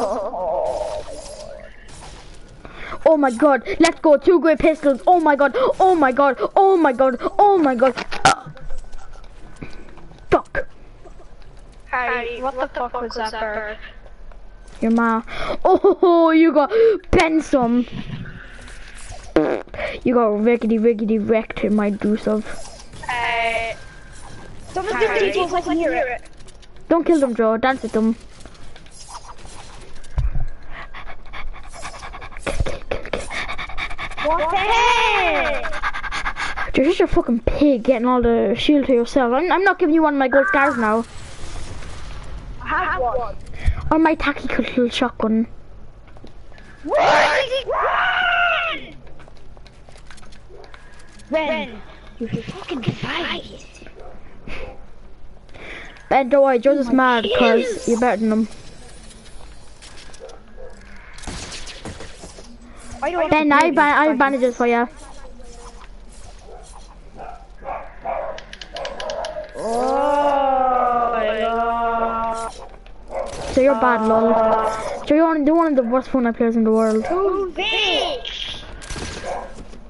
Speaker 1: my god, let's go, two great pistols, oh my god, oh my god, oh my god, oh my god, oh my god. Fuck.
Speaker 3: Harry, what, the fuck, was that bird?
Speaker 1: Your ma. Oh, you got Ben some. You got rickety rickety wrecked in my juice of.
Speaker 3: Uh,
Speaker 5: Someone give me details, I can hear it.
Speaker 1: Don't kill them, Joe. Dance with them.
Speaker 5: What the heck?
Speaker 1: You're just a fucking pig getting all the shield to yourself. I'm, I'm not giving you one of my gold scars now.
Speaker 5: Have one.
Speaker 1: Or oh, my tactical shotgun.
Speaker 5: Run! Ren, you fucking fight.
Speaker 1: Ben, don't worry, Joe's just mad because you're better than him.
Speaker 5: I
Speaker 1: Ben, I, ban I have bandages for you. Oh, so you're bad, lol. So you're one, you're one of the worst Fortnite players in the world.
Speaker 5: Move it!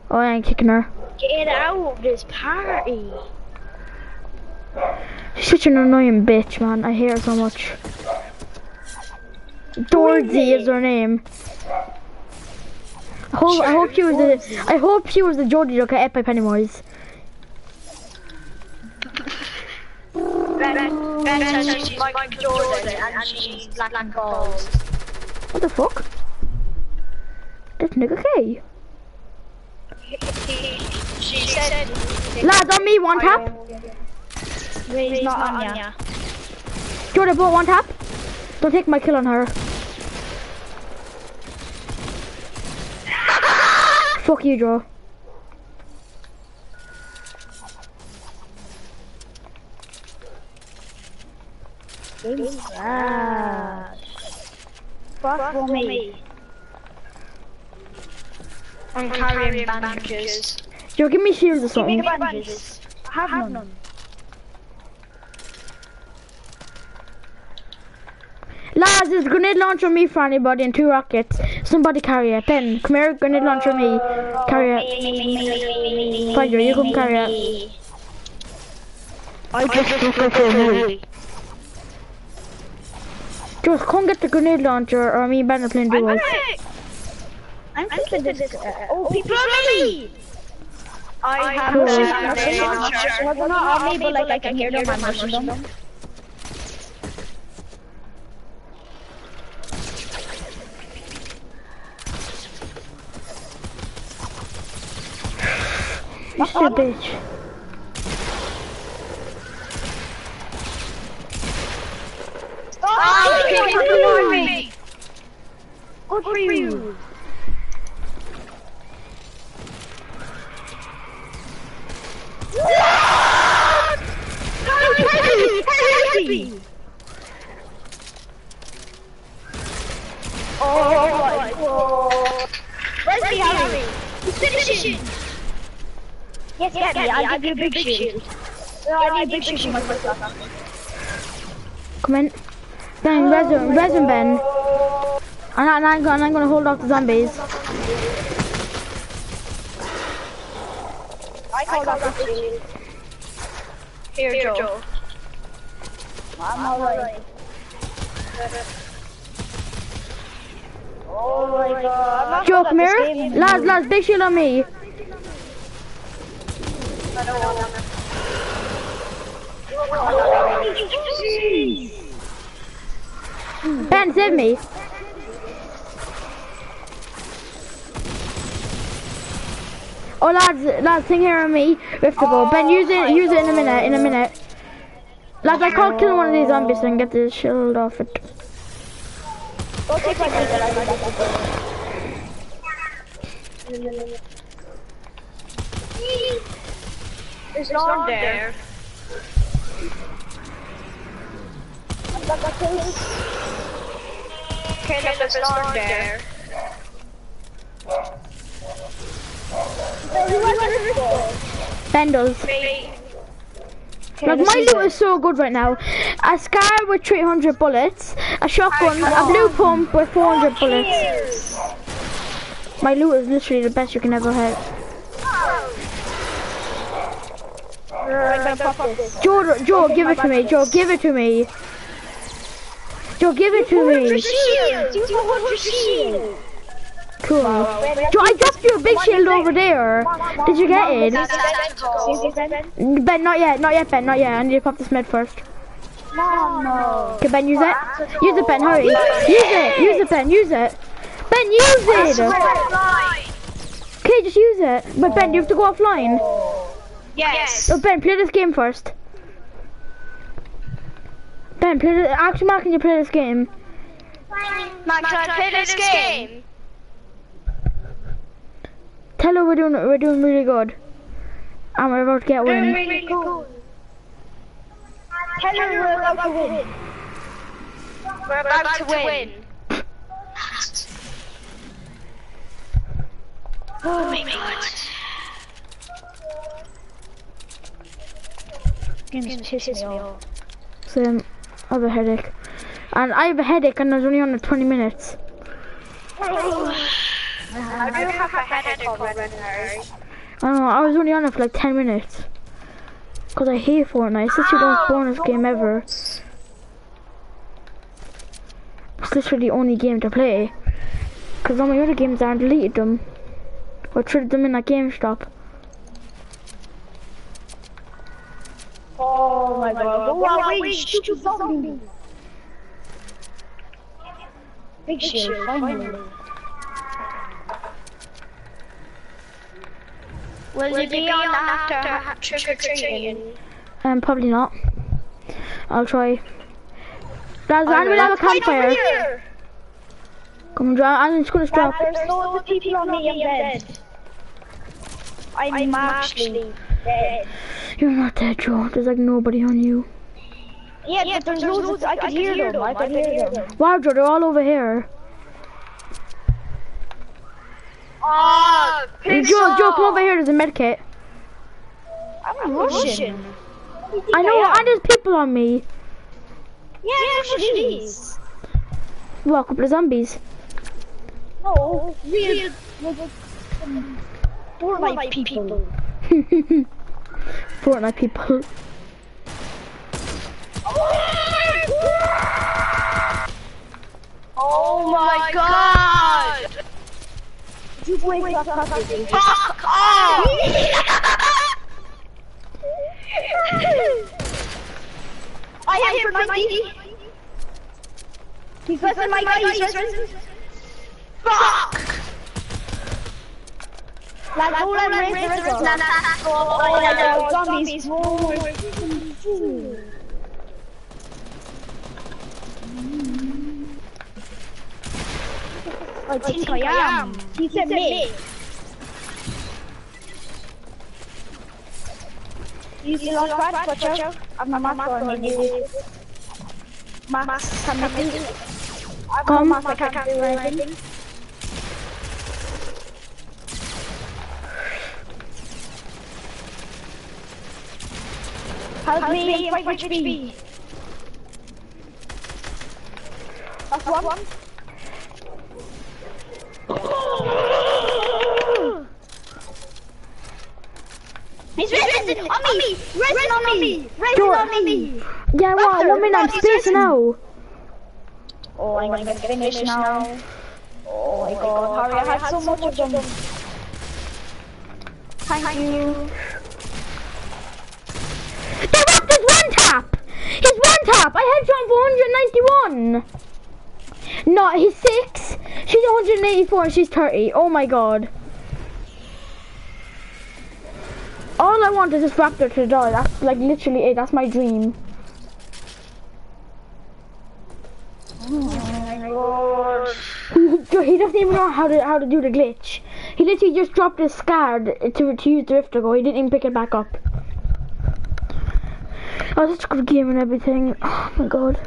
Speaker 1: Oh, I ain't kicking her.
Speaker 5: Get out of this party.
Speaker 1: She's such an annoying bitch, man. I hate her so much. Dorothy is her name. I hope, I hope she was the I hope she was the Jodie Duck at by Pennywise.
Speaker 3: Ben, ben says she's Michael Jordan and she's black and balls.
Speaker 1: What the fuck? This nigga gay.
Speaker 3: She said
Speaker 1: Lads, on me, one tap.
Speaker 3: he's not Anya.
Speaker 1: Jordan, bought one tap. Don't take my kill on her. Fuck you, Joe.
Speaker 5: Fuck for me.
Speaker 3: I'm carrying bandages.
Speaker 1: Joe, give me shields or
Speaker 5: Give me
Speaker 1: something.
Speaker 5: the bandages. I have none.
Speaker 1: Lads, there's a grenade launcher on me for anybody and two rockets. Somebody carry it. Ben, come here, grenade launcher on me. Carry it. Fine, Joe, you come carry it.
Speaker 5: I just look for me.
Speaker 1: Just come get the grenade launcher or me and Ben are playing duos.
Speaker 5: I'm thinking this is. Oh, people on me!
Speaker 3: I have a grenade launcher.
Speaker 5: Well, they're not on me, but like I can hear them. I'm pushing them.
Speaker 1: This is bitch.
Speaker 3: Oh, people ignore me.
Speaker 5: Good for you. Heavy! Heavy! Oh my god. Where's the Harry? He's finishing! Yes, get me. I'll give you a big shield. No, I need a big shield myself.
Speaker 1: Come in. Ben, resin, resin Ben. And, I, and, I'm, gonna, I'm gonna hold off the zombies.
Speaker 5: I call that the shield.
Speaker 3: Here, Joe.
Speaker 5: I'm alright. Oh my god. I'm not
Speaker 1: Joe,
Speaker 5: good at
Speaker 1: come here.
Speaker 5: game.
Speaker 1: Lads, lads, big shield on me.
Speaker 5: I don't wanna.
Speaker 1: Ben, save me. Oh, lads, lads, sing here on me. Have to go. Ben, use it, use it in a minute, in a minute. Lads, I can't kill one of these zombies and get the shield off it.
Speaker 5: I'll be back.
Speaker 3: There's no one there. Caleb, there's no one there.
Speaker 1: Ben does.
Speaker 3: Me.
Speaker 1: Like my loot
Speaker 5: it.
Speaker 1: is so good right now. A scar with 300 bullets, a shotgun, a blue pump with 400 bullets. My loot is literally the best you can ever have.
Speaker 5: I'm gonna pop this.
Speaker 1: Joe, Joe, give it to me. Joe, give it to me. Joe, give it to me.
Speaker 5: shield! You want your shield!
Speaker 1: Cool. Joe, I dropped you a big shield over there. Did you get it? Ben, not yet, not yet, Ben, not yet. I need to pop this med first.
Speaker 5: No.
Speaker 1: Okay, Ben, use it. Use it, Ben, hurry. Use it, use it, Ben, use it. Ben, use it. Okay, just use it. But Ben, you have to go offline.
Speaker 5: Yes.
Speaker 1: Oh, Ben, play this game first. Ben, play the, actually, Mark, can you play this game?
Speaker 5: Mark, can I play this game?
Speaker 1: Tell her we're doing, we're doing really good. And we're about to get a win.
Speaker 5: Really cool. Tell her we're about to win. We're about to win. Oh my god.
Speaker 3: Game's pissing me off.
Speaker 1: So, I have a headache. And I have a headache and I was only on it 20 minutes.
Speaker 5: I do have a headache already.
Speaker 1: I don't know, I was only on it for like 10 minutes. Because I hate Fortnite. It's literally the most bonus game ever. It's literally the only game to play. Because all my other games I deleted them. Or traded them in at GameStop.
Speaker 5: Oh my god. Go away, stupid zombie. Big shield, finally. Will you be on after trick-or-treating?
Speaker 1: Um, probably not. I'll try. Lads, I'm gonna have a campfire. Come on, dra- I'm just gonna stop.
Speaker 5: There's loads of people on me, I'm dead. I'm actually dead.
Speaker 1: You're not dead, Joe. There's like nobody on you.
Speaker 5: Yeah, but there's loads, I could hear them, I could hear them.
Speaker 1: Wow, Joe, they're all over here.
Speaker 5: Oh,
Speaker 1: Joe, Joe, come over here. There's a med kit.
Speaker 5: I'm a Russian.
Speaker 1: I know, and there's people on me.
Speaker 5: Yeah, Russian is.
Speaker 1: Well, a couple of zombies.
Speaker 5: No, real, Fortnite people.
Speaker 1: Fortnite people.
Speaker 5: Oh my god! You wake up custody. Fuck off! I am for 90. He's resting my guy, he's resting. Fuck! Like, hold on, raise the rest Nah, nah, nah. Oh, no, zombies. I think I am. He said me. You see launch pad, watch out. I'm not mask on. Mask, come with me. I've got mask, I can't do anything. Help me and fight HP. That's one. He's resting on me! Resting on me!
Speaker 1: It.
Speaker 5: on me!
Speaker 1: Yeah, what? One minute, I'm spacing out.
Speaker 5: Oh, I'm gonna finish now. Oh my god, Harry, I had so much of them. Thank you.
Speaker 1: They wrapped his one tap! His one tap! I had him for 191! No, he's 6. She's 184 and she's 30. Oh my god. All I want is this raptor to die. That's like literally it. That's my dream. Oh He, he doesn't even know how to how to do the glitch. He literally just dropped his scar to, to use the rift to go. He didn't even pick it back up. Oh, that's a good game and everything. Oh my god.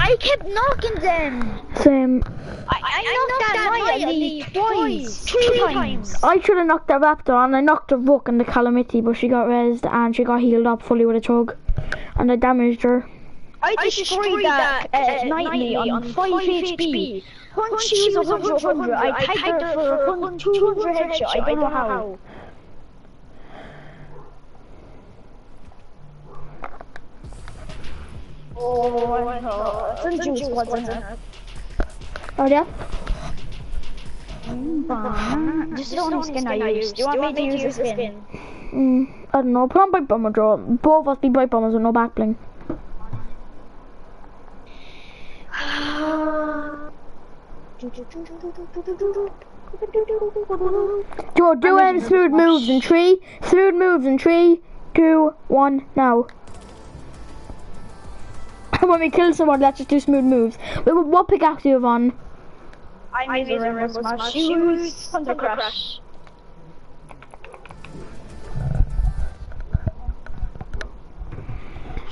Speaker 5: I kept knocking them.
Speaker 1: Same.
Speaker 5: I, I, knocked that Maya Lee twice, three times.
Speaker 1: I should have knocked that raptor and I knocked the rook and the calamity, but she got rezzed and she got healed up fully with a chug. And I damaged her.
Speaker 5: I destroyed that uh, nightly on 5 HP. Once she was 100, 100, I tagged her for a 200 headshot. I don't know how. Oh, I know. Some juice wasn't it?
Speaker 1: Oh yeah?
Speaker 5: Just the only skin I used. Do you want me to use the skin?
Speaker 1: Mm, I don't know. Put on Brite Bomber draw. Both of us be Brite Bombers with no back bling. Joe, do any smooth moves in three, smooth moves in three, two, one, now. when we kill someone, let's just do smooth moves. Wait, what- what pickaxe do you have on?
Speaker 5: I'm using Rainbow Smash Shoes, Thunder Crush.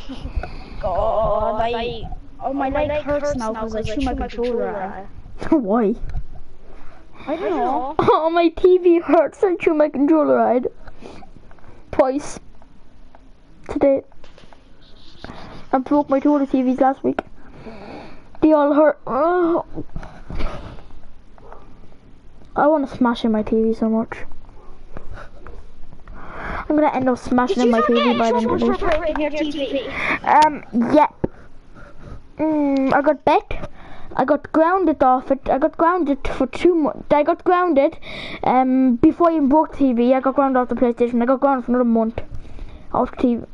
Speaker 5: God, I... Oh, my oh, leg hurts now because I threw my controller at it.
Speaker 1: Why?
Speaker 5: I don't know.
Speaker 1: Oh, my TV hurts. I threw my controller right. Twice. Today. I broke my two other TVs last week. They all hurt. Oh. I want to smash in my TV so much. I'm gonna end up smashing in my TV by the end of the day.
Speaker 5: in your TV?
Speaker 1: Um, yeah. Mm, I got bet. I got grounded off it. I got grounded for two months. I got grounded um, before I even broke TV. I got grounded off the PlayStation. I got grounded for another month off TV.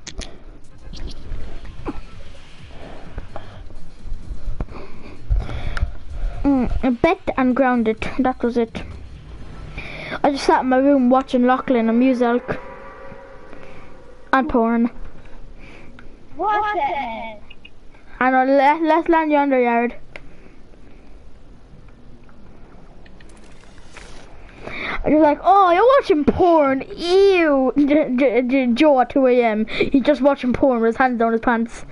Speaker 1: Mm, I bet and grounded. That was it. I just sat in my room watching Lachlan and music and porn.
Speaker 5: What the?
Speaker 1: I know, let, let's land you under yard. And you're like, oh, you're watching porn. Ew. J- J- J- Joe at 2 a.m. He's just watching porn with his hands down his pants.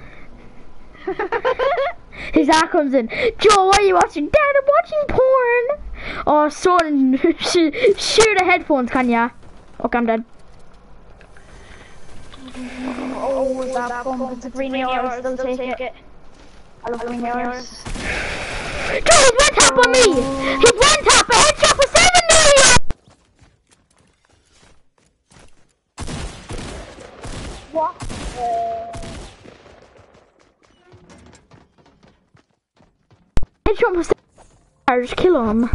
Speaker 1: his dad comes in. Joe, why are you watching? Dad, I'm watching porn. Oh, son, sh- share the headphones, can ya? Okay, I'm dead.
Speaker 5: Oh, that bomb. It's a green arrow. Still take it. I love green arrows.
Speaker 1: Joe, he's one tap on me. He's one tap. A headshot for seven million.
Speaker 5: What?
Speaker 1: Headshot for seven. I just kill him.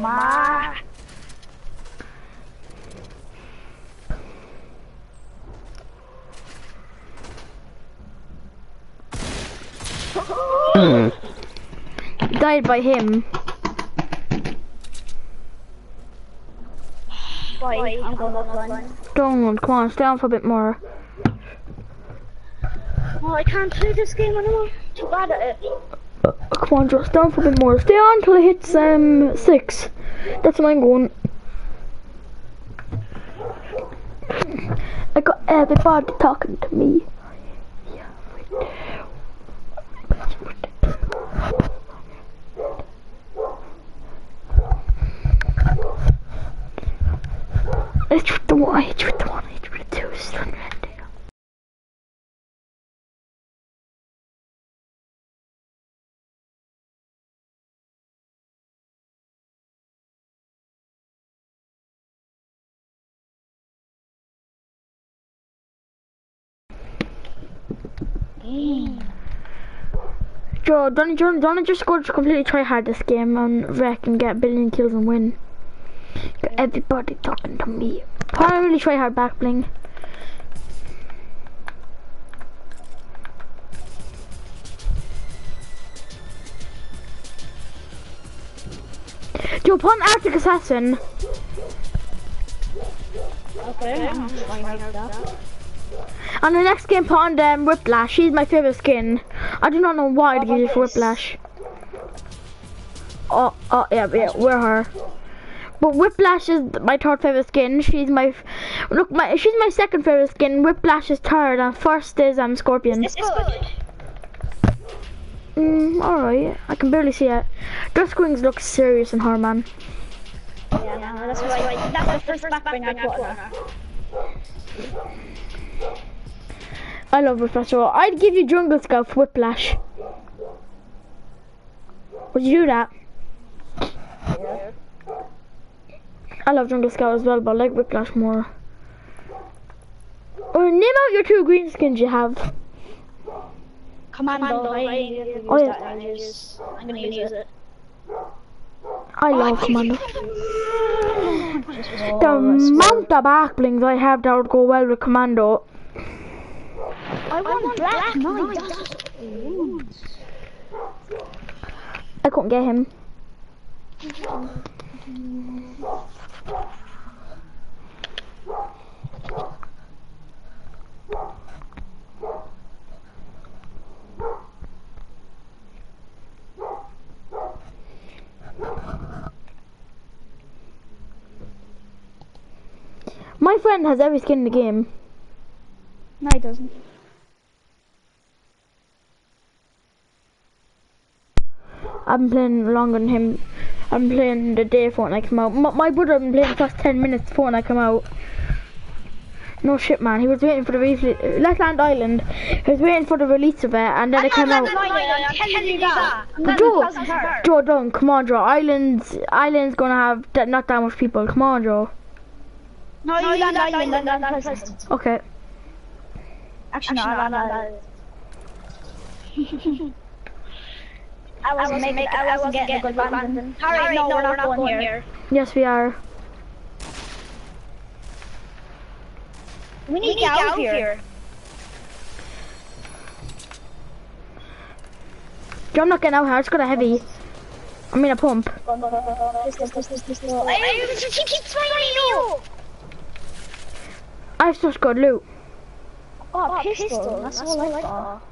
Speaker 5: Ma.
Speaker 1: Died by him.
Speaker 5: Boy, I'm going one.
Speaker 1: Don't, come on, stay on for a bit more.
Speaker 5: Oh, I can't play this game anymore. Too bad at it.
Speaker 1: Come on, just down for a bit more. Stay on until it hits um six. That's where I'm going. I got everybody talking to me. It's with the one, it's with the one, it's with the two, it's with the Joe, don't, don't, don't just go to completely try hard this game and wreck and get a billion kills and win. Got everybody talking to me. Probably really try hard back bling. Put on Arctic Assassin.
Speaker 5: Okay, I'm trying out that.
Speaker 1: And the next game, put on um, Whiplash. She's my favorite skin. I do not know why I'd give you for Whiplash. Oh, oh, yeah, yeah, we're her. But Whiplash is my third favorite skin. She's my look. My she's my second favorite skin. Whiplash is third, and first is um Scorpion.
Speaker 5: It's good.
Speaker 1: Mm, all right. I can barely see it. Dusk Wings looks serious in her, man.
Speaker 5: Yeah, no, that's why. That's the first back bling I put on her.
Speaker 1: I love Whiplash. So I'd give you Jungle Scout for Whiplash. Would you do that? I love Jungle Scout as well, but I like Whiplash more. Or name out your two green skins you have.
Speaker 5: Commando. I ain't gonna use
Speaker 1: Oh, yeah.
Speaker 5: that. I'm gonna use. I'm gonna use it.
Speaker 1: I love Commando. The amount of back blings I have that would go well with Commando.
Speaker 5: I want black. No,
Speaker 1: I couldn't get him. My friend has every skin in the game.
Speaker 6: No, he doesn't.
Speaker 1: I've been playing longer than him. I'm playing the day Fortnite come out. My, my brother been playing the first 10 minutes Fortnite come out. No shit, man. He was waiting for the release. Let's Land Island. He was waiting for the release of it, and then it came out.
Speaker 5: I'm telling you that.
Speaker 1: Joe, Joe, don't come on, Joe. Islands, Island's gonna have that, not that much people. Come on, Joe.
Speaker 5: No, you land island and land president.
Speaker 1: Okay.
Speaker 6: Actually, no, I land island.
Speaker 5: I wasn't making. I wasn't getting a good landing. Harry, no, we're not going here.
Speaker 1: Yes, we are.
Speaker 5: We need to get out of here.
Speaker 1: Joe, I'm not getting out here. I just got a heavy. I mean a pump.
Speaker 5: I just keep keep throwing you.
Speaker 1: I've just got loot.
Speaker 5: Oh, pistol. That's all I like.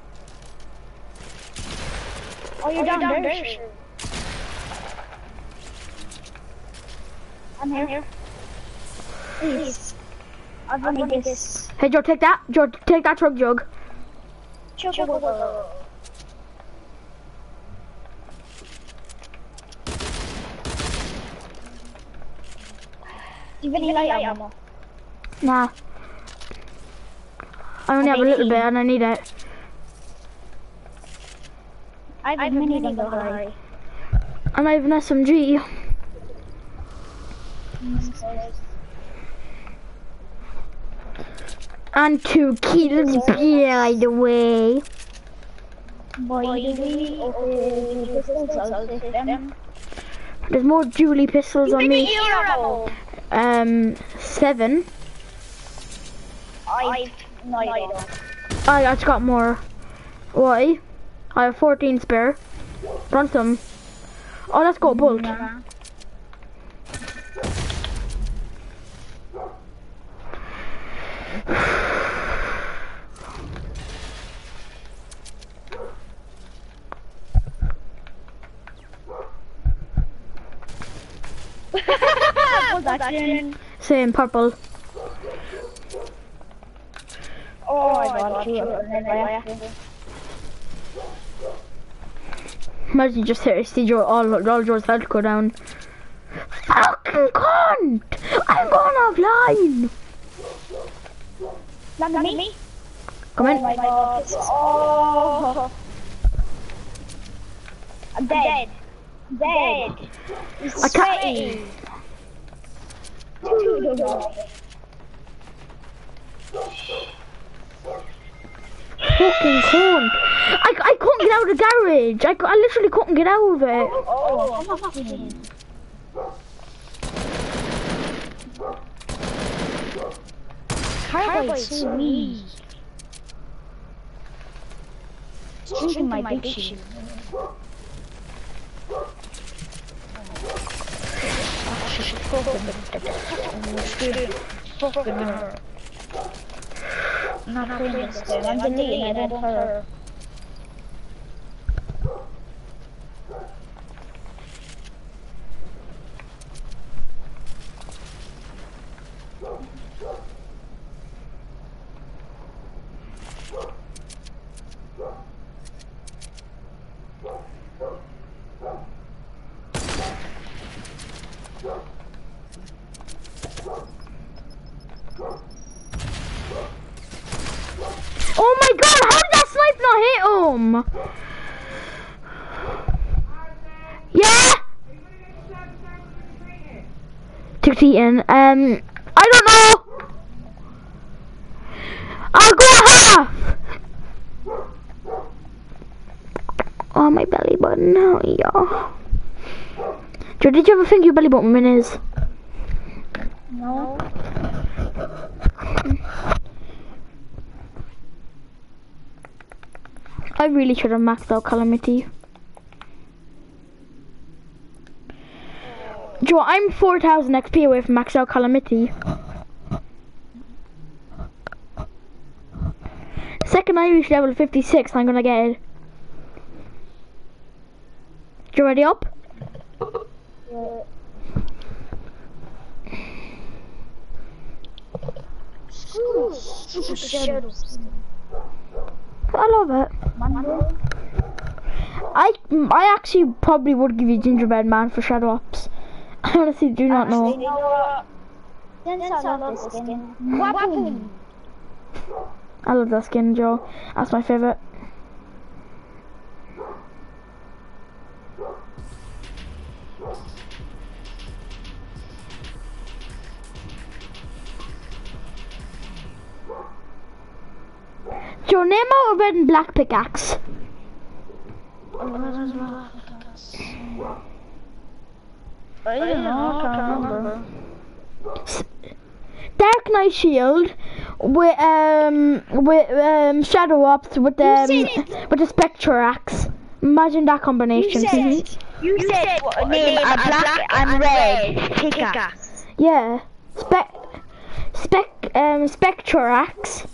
Speaker 5: Oh, you're down there. I'm here. Please. I've only this.
Speaker 1: Hey, Joe, take that. Joe, take that Chug Jug.
Speaker 5: Chocobo. Even light ammo.
Speaker 1: Nah. I only have a little bit, and I need it.
Speaker 5: I have many of them, Harry.
Speaker 1: And I have an SMG. And two kills, by the way.
Speaker 5: Boy, did we open the pistols, I'll take them.
Speaker 1: There's more Julie pistols on me. Um, seven.
Speaker 5: I, no, I.
Speaker 1: I I just got more. Why? I have 14 spare. Run some. Oh, let's go bolt. Same purple.
Speaker 5: Oh my god, two of them left.
Speaker 1: Imagine just hit see Joe, all, all Joe's health go down. Fucking cunt! I'm going offline!
Speaker 5: Land on me?
Speaker 1: Come
Speaker 5: Oh
Speaker 1: in.
Speaker 5: my god. Oh. I'm dead. Dead. He's
Speaker 1: I can't-
Speaker 5: sweating. Two of them.
Speaker 1: Fucking cunt! I, I get out of the garage! I, I literally couldn't get out of it!
Speaker 5: Oh, come on. Carboy's so weak. Drinking my big shoe. Fucking her. I'm not playing this game. I'm deleting it. I don't her.
Speaker 1: home. Yeah. Eaten. Um, I don't know. I'll go half. Oh, my belly button. Oh, yeah. Joe, did you ever think your belly button is?
Speaker 5: No.
Speaker 1: I really should have maxed out Calamity. Joe, I'm 4,000 XP away from out Calamity. Second I reach level 56, I'm gonna get it. You ready up?
Speaker 5: Shadows.
Speaker 1: I love it. I I actually probably would give you Gingerbread Man for Shadow Ops. I honestly do not know.
Speaker 5: Since I love this skin. Weapon.
Speaker 1: I love that skin, Joe. That's my favorite. Joe, name out a red and black pickaxe.
Speaker 5: I don't know. I can't remember.
Speaker 1: Dark Knight Shield with um with um Shadow Ops with um with the Spectre axe. Imagine that combination. Mhm.
Speaker 3: You said what? name a black and red pickaxe.
Speaker 1: Yeah. Spec spec um Spectre axe.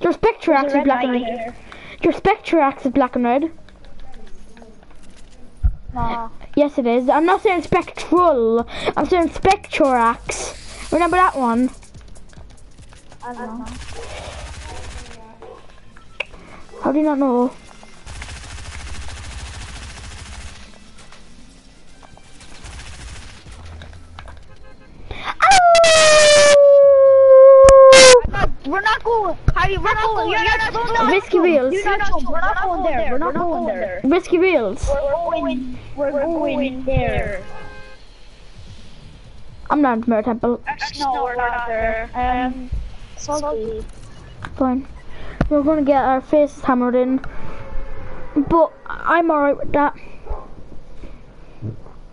Speaker 1: Your Spectre axe is black and red. Your Spectre axe is black and red.
Speaker 5: No.
Speaker 1: Yes, it is. I'm not saying spectral. I'm saying Spectrorax. Remember that one?
Speaker 5: I don't know.
Speaker 1: How do you not know? Ah!
Speaker 3: We're not going. Harry, we're not going. You're not going. down.
Speaker 1: Risky Reels.
Speaker 5: You're going. We're not going there. We're not going there.
Speaker 1: Risky Reels.
Speaker 3: We're going. We're going there.
Speaker 1: I'm not Mirror Temple.
Speaker 5: No, we're not there. Um, salty.
Speaker 1: Fine. We're gonna get our faces hammered in. But I'm alright with that.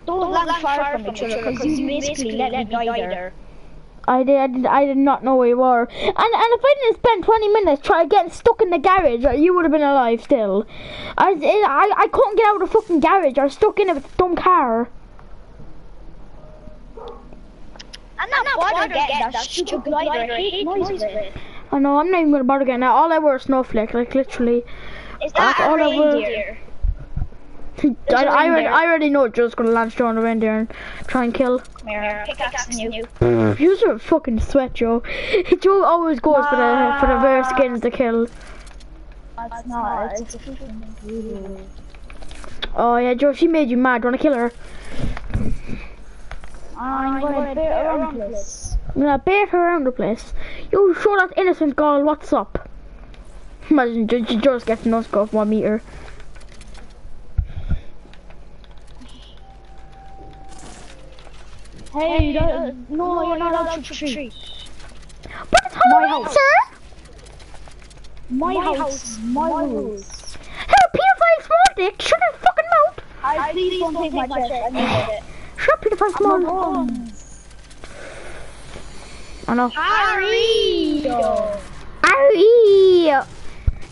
Speaker 5: Don't land far from each other because you basically let me die there.
Speaker 1: I did, I did, I did not know where you were. And and if I didn't spend 20 minutes trying getting stuck in the garage, uh, you would have been alive still. I, I, I couldn't get out of the fucking garage. I was stuck in a dumb car.
Speaker 3: I'm not bothered getting that stupid glider. I hate noise with it.
Speaker 1: I know, I'm not even gonna bother getting that. All I wear is snowflake, like literally.
Speaker 3: Is
Speaker 1: That's
Speaker 3: that
Speaker 1: all
Speaker 3: a
Speaker 1: I
Speaker 3: reindeer?
Speaker 1: I, I, already. I already know Joe's gonna land straight on the reindeer and try and kill.
Speaker 5: Mirror.
Speaker 3: Pickaxing you. Mm.
Speaker 1: You are fucking sweat, Joe. Joe always goes for the for the rare ah. skins to kill.
Speaker 5: That's not. It's a freaking
Speaker 1: Oh yeah, Joe, she made you mad. Wanna kill her?
Speaker 5: I'm going to beat around this.
Speaker 1: I'm gonna bait her around the place. You show that innocent girl what's up. Imagine Joe, Joe just gets no score from one meter.
Speaker 5: Hey, you don't, no, you're not allowed to treat.
Speaker 1: But it's Halloween,
Speaker 5: house.
Speaker 1: sir.
Speaker 5: My house, my rules.
Speaker 1: Hey, pedophile small dick, shut your fucking mouth.
Speaker 5: I please don't take my chest. I needed it.
Speaker 1: Shut up, pedophile small.
Speaker 5: Bones.
Speaker 1: I know.
Speaker 3: Harry.
Speaker 1: Harry.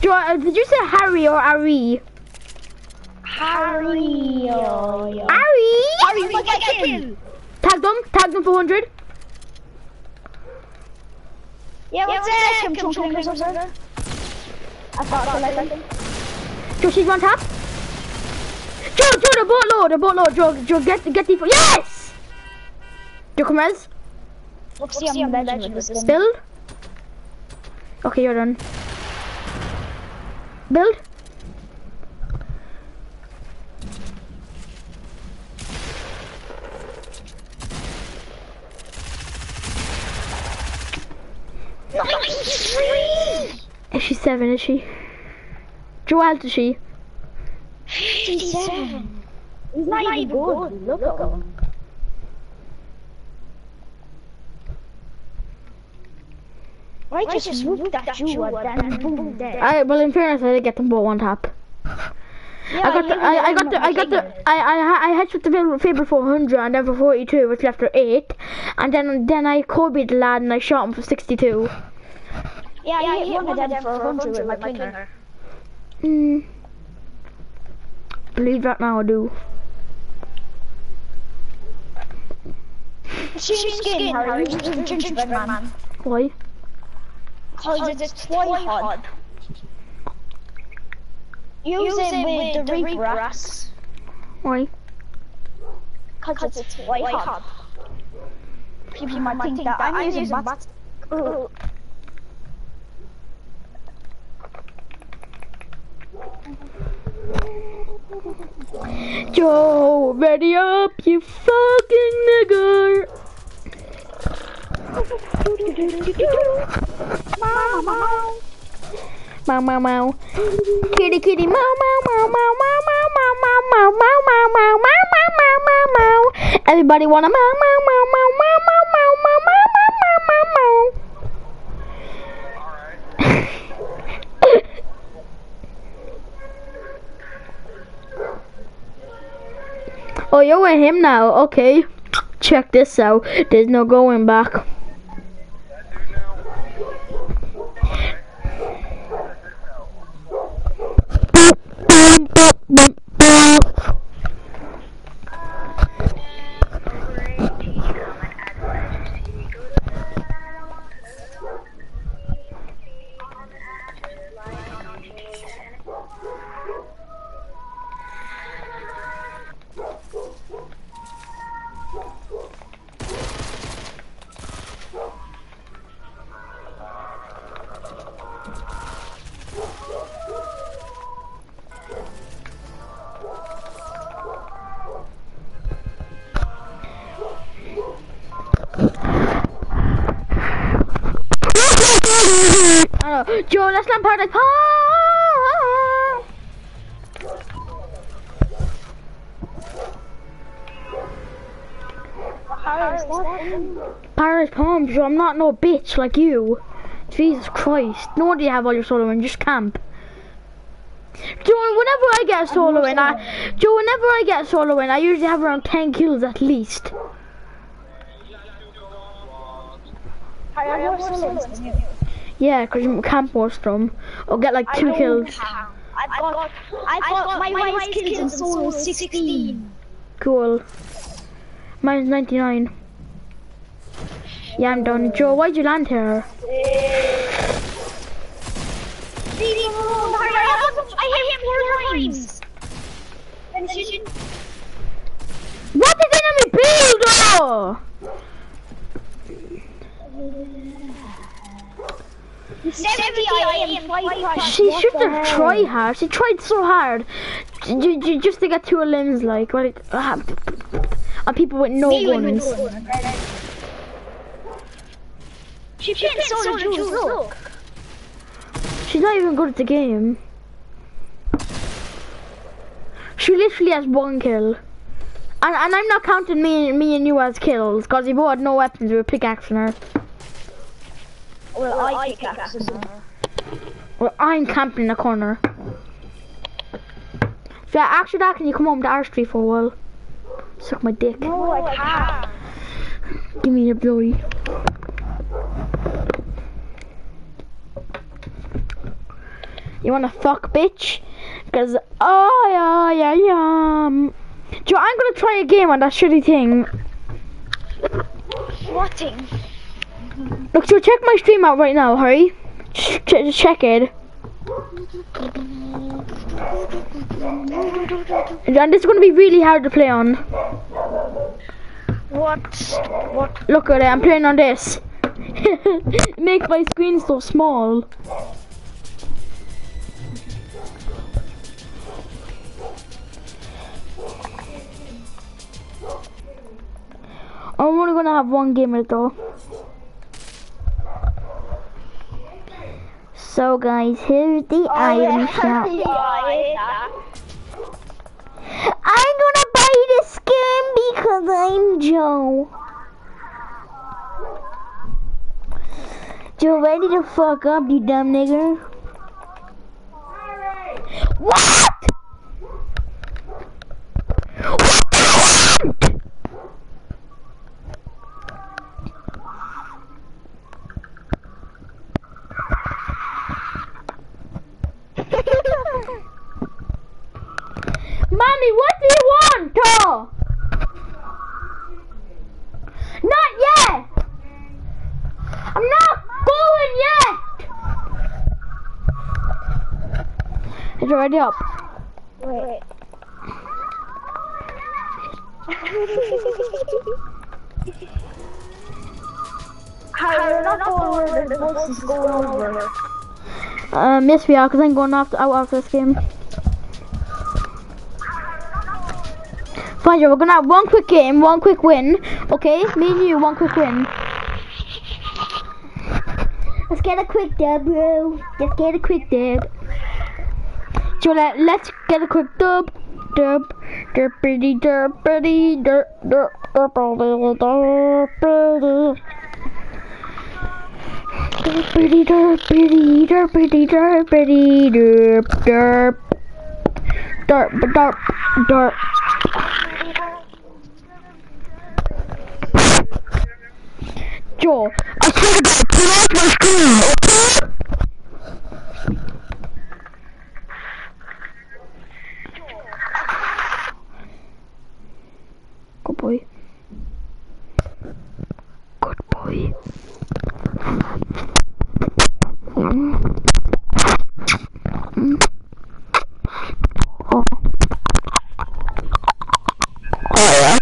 Speaker 1: Joe, uh, did you say Harry or Ari?
Speaker 5: Harry.
Speaker 1: Harry.
Speaker 3: Harry, we get kill.
Speaker 1: Tag them. Tag them for 100.
Speaker 5: Yeah, what's that? Come chunk fingers over there. I thought so like that.
Speaker 1: Joe, she's on top. Joe, Joe, the boat low, the boat low. Joe, Joe, get, get the. Yes! Joe, come res.
Speaker 5: Let's see, I'm legend with this.
Speaker 1: Build. Okay, you're done. Build. Is she seven, is she? Joe, how old is she?
Speaker 5: 57. He's not, not even good. Look, at him. Why well, just, just moved that jewel? and boom dead?
Speaker 1: I well in fairness I did get them both on top.
Speaker 5: Yeah,
Speaker 1: I got the I, I got the I got the I I I with the favorite 400 and then for 42 which left her 8 and then then I Kobe'd the lad and I shot him for 62. Yeah,
Speaker 5: yeah I, hit, hit one, one of them for 100 with my clinger.
Speaker 1: Hmm. Believe that now I do.
Speaker 5: Same skin, skin, Harry. Gingerbread, gingerbread man. man.
Speaker 1: Why?
Speaker 5: Because it's twice hard. Use it with the regress.
Speaker 1: Why?
Speaker 5: Because it's twice hard. People might think that I'm using bats.
Speaker 1: Joe, ready up, you fucking nigger! Meow meow meow. Kitty kitty meow meow meow meow meow meow meow meow meow meow meow meow meow meow meow meow meow. Everybody wanna meow meow meow meow meow meow meow meow meow meow meow meow meow. Oh, you're with him now. Okay. Check this out. There's no going back. Joe, let's not Paris Palm, Joe, I'm not no bitch like you. Jesus Christ. No wonder you have all your solo in, just camp. Joe, whenever I get a solo in, I, Joe, whenever I get a solo in, I usually have around 10 kills at least.
Speaker 5: Harry,
Speaker 1: yeah, because you can't force them. Or get like two kills.
Speaker 5: I've, got, I've got, I've got, my, my wife's kills, kills in solo 16.
Speaker 1: Cool. Mine's 99. Yeah, I'm done. Joe, why'd you land here?
Speaker 5: I hit four times.
Speaker 1: What is enemy build? Oh!
Speaker 5: 70 I am five
Speaker 1: She should have tried hard. She tried so hard. J- j- just to get two limbs, like, like uh, and people with no guns.
Speaker 5: She played solo Jules, look.
Speaker 1: She's not even good at the game. She literally has one kill. And, and I'm not counting me, me and you as kills, because we both had no weapons, we were pickaxing her.
Speaker 5: Well, I pickaxes her.
Speaker 1: Well, I'm camping in the corner. So after that, can you come home to our street for a while? Suck my dick.
Speaker 5: No, I can't.
Speaker 1: Give me your blowy. You wanna fuck, bitch? Cause oh yeah yeah yeah. Joe, I'm gonna try a game on that shitty thing.
Speaker 5: What thing?
Speaker 1: Look, Joe, check my stream out right now. Hurry. Ch- ch- check it. And this is gonna be really hard to play on.
Speaker 5: What? What?
Speaker 1: Look at it, I'm playing on this. Make my screen so small. I'm only gonna have one game of it though. So guys, here's the
Speaker 5: Oh,
Speaker 1: item shop.
Speaker 5: Yeah, yeah.
Speaker 1: I'm gonna buy this skin because I'm Joe. Joe, ready to fuck up, you dumb nigger? What? What? Mommy, what do you want, Paul? Not yet. I'm not going yet. It's already up.
Speaker 5: Wait. How we're not going where the bus is going over.
Speaker 1: Um, yes, we are, because I'm going after, out after this game. Fine, we're gonna have one quick game, one quick win. Okay, me and you, one quick win. Let's get a quick dub, bro. Let's get a quick dub. So let, let's get a quick dub. Dub. Derpity derpity derp derp derpity derpity. Derpity derpity derpity derpity derp derp. Derp derp derp. Joel, I swear to God, turn off my screen, okay? Good boy. Good boy. Oh. Oh, yeah.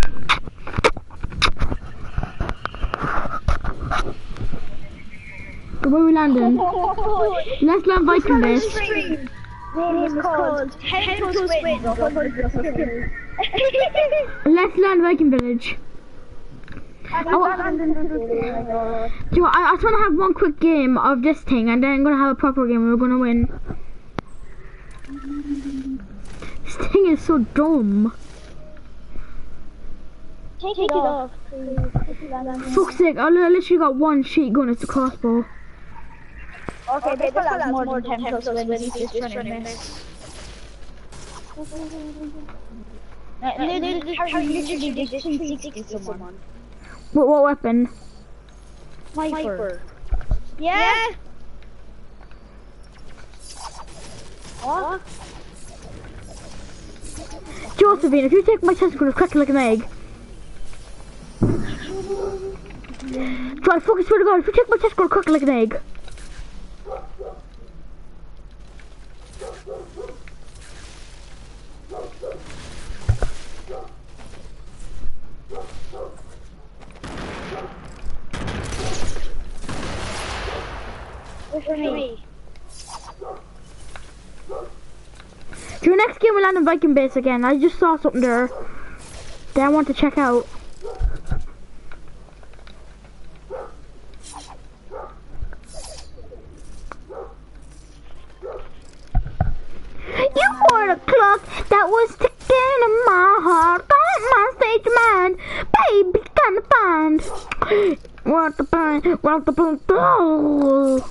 Speaker 1: Where are we landing? Let's land Viking.
Speaker 5: Name is called Ten Wins.
Speaker 1: Let's land Viking village.
Speaker 5: I
Speaker 1: Do oh, I, I just want to have one quick game of this thing, and then I'm gonna have a proper game. and We're gonna win. This thing is so dumb.
Speaker 5: Take it off.
Speaker 1: Fuck's sake! I literally got one sheet gun. It's a crossbow.
Speaker 5: Okay, this one has more than 10 plus wins. He's just running this. Literally, literally did 360 to someone.
Speaker 1: What, what weapon?
Speaker 5: Sniper. Yeah? What?
Speaker 1: Josephine, if you take my testicle, crack it like an egg. Try fucking swear to God, if you take my testicle, crack it like an egg.
Speaker 5: Me?
Speaker 1: Your next game will land in Viking base again. I just saw something there that I want to check out. You were the clock that was ticking in my heart. Got my stage mind, baby, gonna find. What the find? What the find? Oh.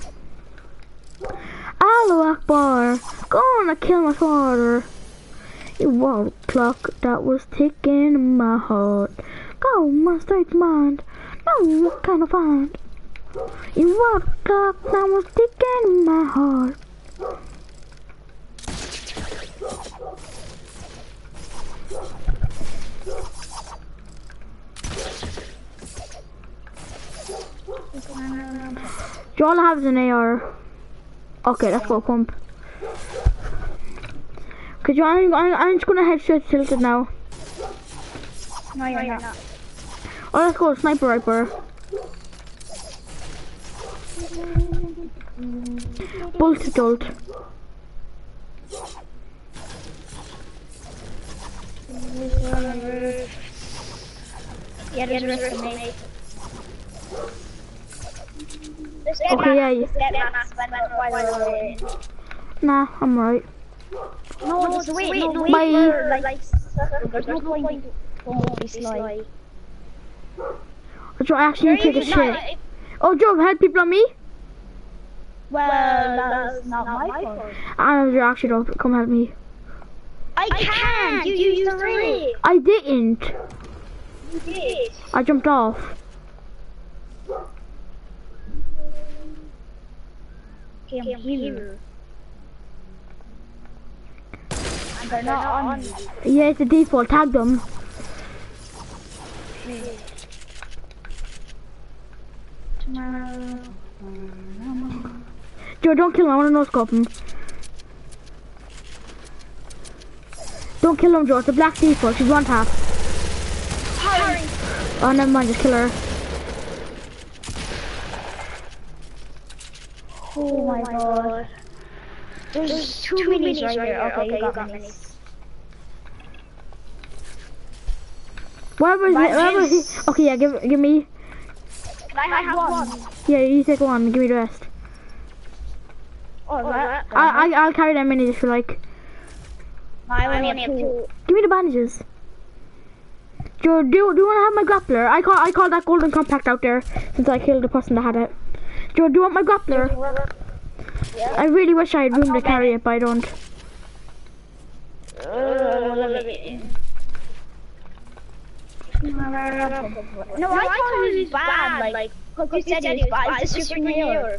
Speaker 1: Allah Akbar, gonna kill my father. You were the clock that was ticking in my heart. Go my state of mind, know what kind of find. You were the clock that was ticking in my heart. Do all I have is an AR? Okay, let's go pump. Cause you, I'm, I'm, I'm just gonna head straight to tilted now.
Speaker 5: No, you're not.
Speaker 1: Oh, let's go sniper rifle. Bolt to jolt.
Speaker 5: Yeah, there's a risk for me. Just get
Speaker 1: Okay, yeah,
Speaker 5: Just get max when while we're waiting.
Speaker 1: Nah, I'm right.
Speaker 5: No, just wait. No, wait
Speaker 1: Bye.
Speaker 5: for, like, circle. There's no point going this slide.
Speaker 1: I actually take a shit. Oh, Joe, help people on me?
Speaker 5: Well, that's not my fault.
Speaker 1: I know, Joe, actually, don't. Come help me.
Speaker 5: I can't. You used the ring.
Speaker 1: I didn't.
Speaker 5: You did.
Speaker 1: I jumped off.
Speaker 5: Okay, I'm here. And they're not on me.
Speaker 1: Yeah, it's the default. Tag them.
Speaker 5: Tomorrow.
Speaker 1: Joe, don't kill him. I want to no scope him. Don't kill him, Joe. It's a black default. She's one tap.
Speaker 5: Hurry.
Speaker 1: Oh, never mind. Just kill her.
Speaker 5: Oh my god. There's two, minis right here. Okay, you got minis.
Speaker 1: Whatever, he,
Speaker 5: Mine
Speaker 1: whatever he,
Speaker 5: is-
Speaker 1: Okay, yeah. Give, give me.
Speaker 5: Can I have one?
Speaker 1: Yeah, you take one. Give me the rest.
Speaker 5: Oh, that?
Speaker 1: I, I, I'll carry them minis if you like.
Speaker 5: I only have two.
Speaker 1: Give me the bandages. Joe, do, do you want to have my grappler? I call I call that golden compact out there since I killed the person that had it. Joe, do you want my grappler? I really wish I had room to carry it, but I don't.
Speaker 5: No, I thought he was bad, like, because you said he was bad, it's your here.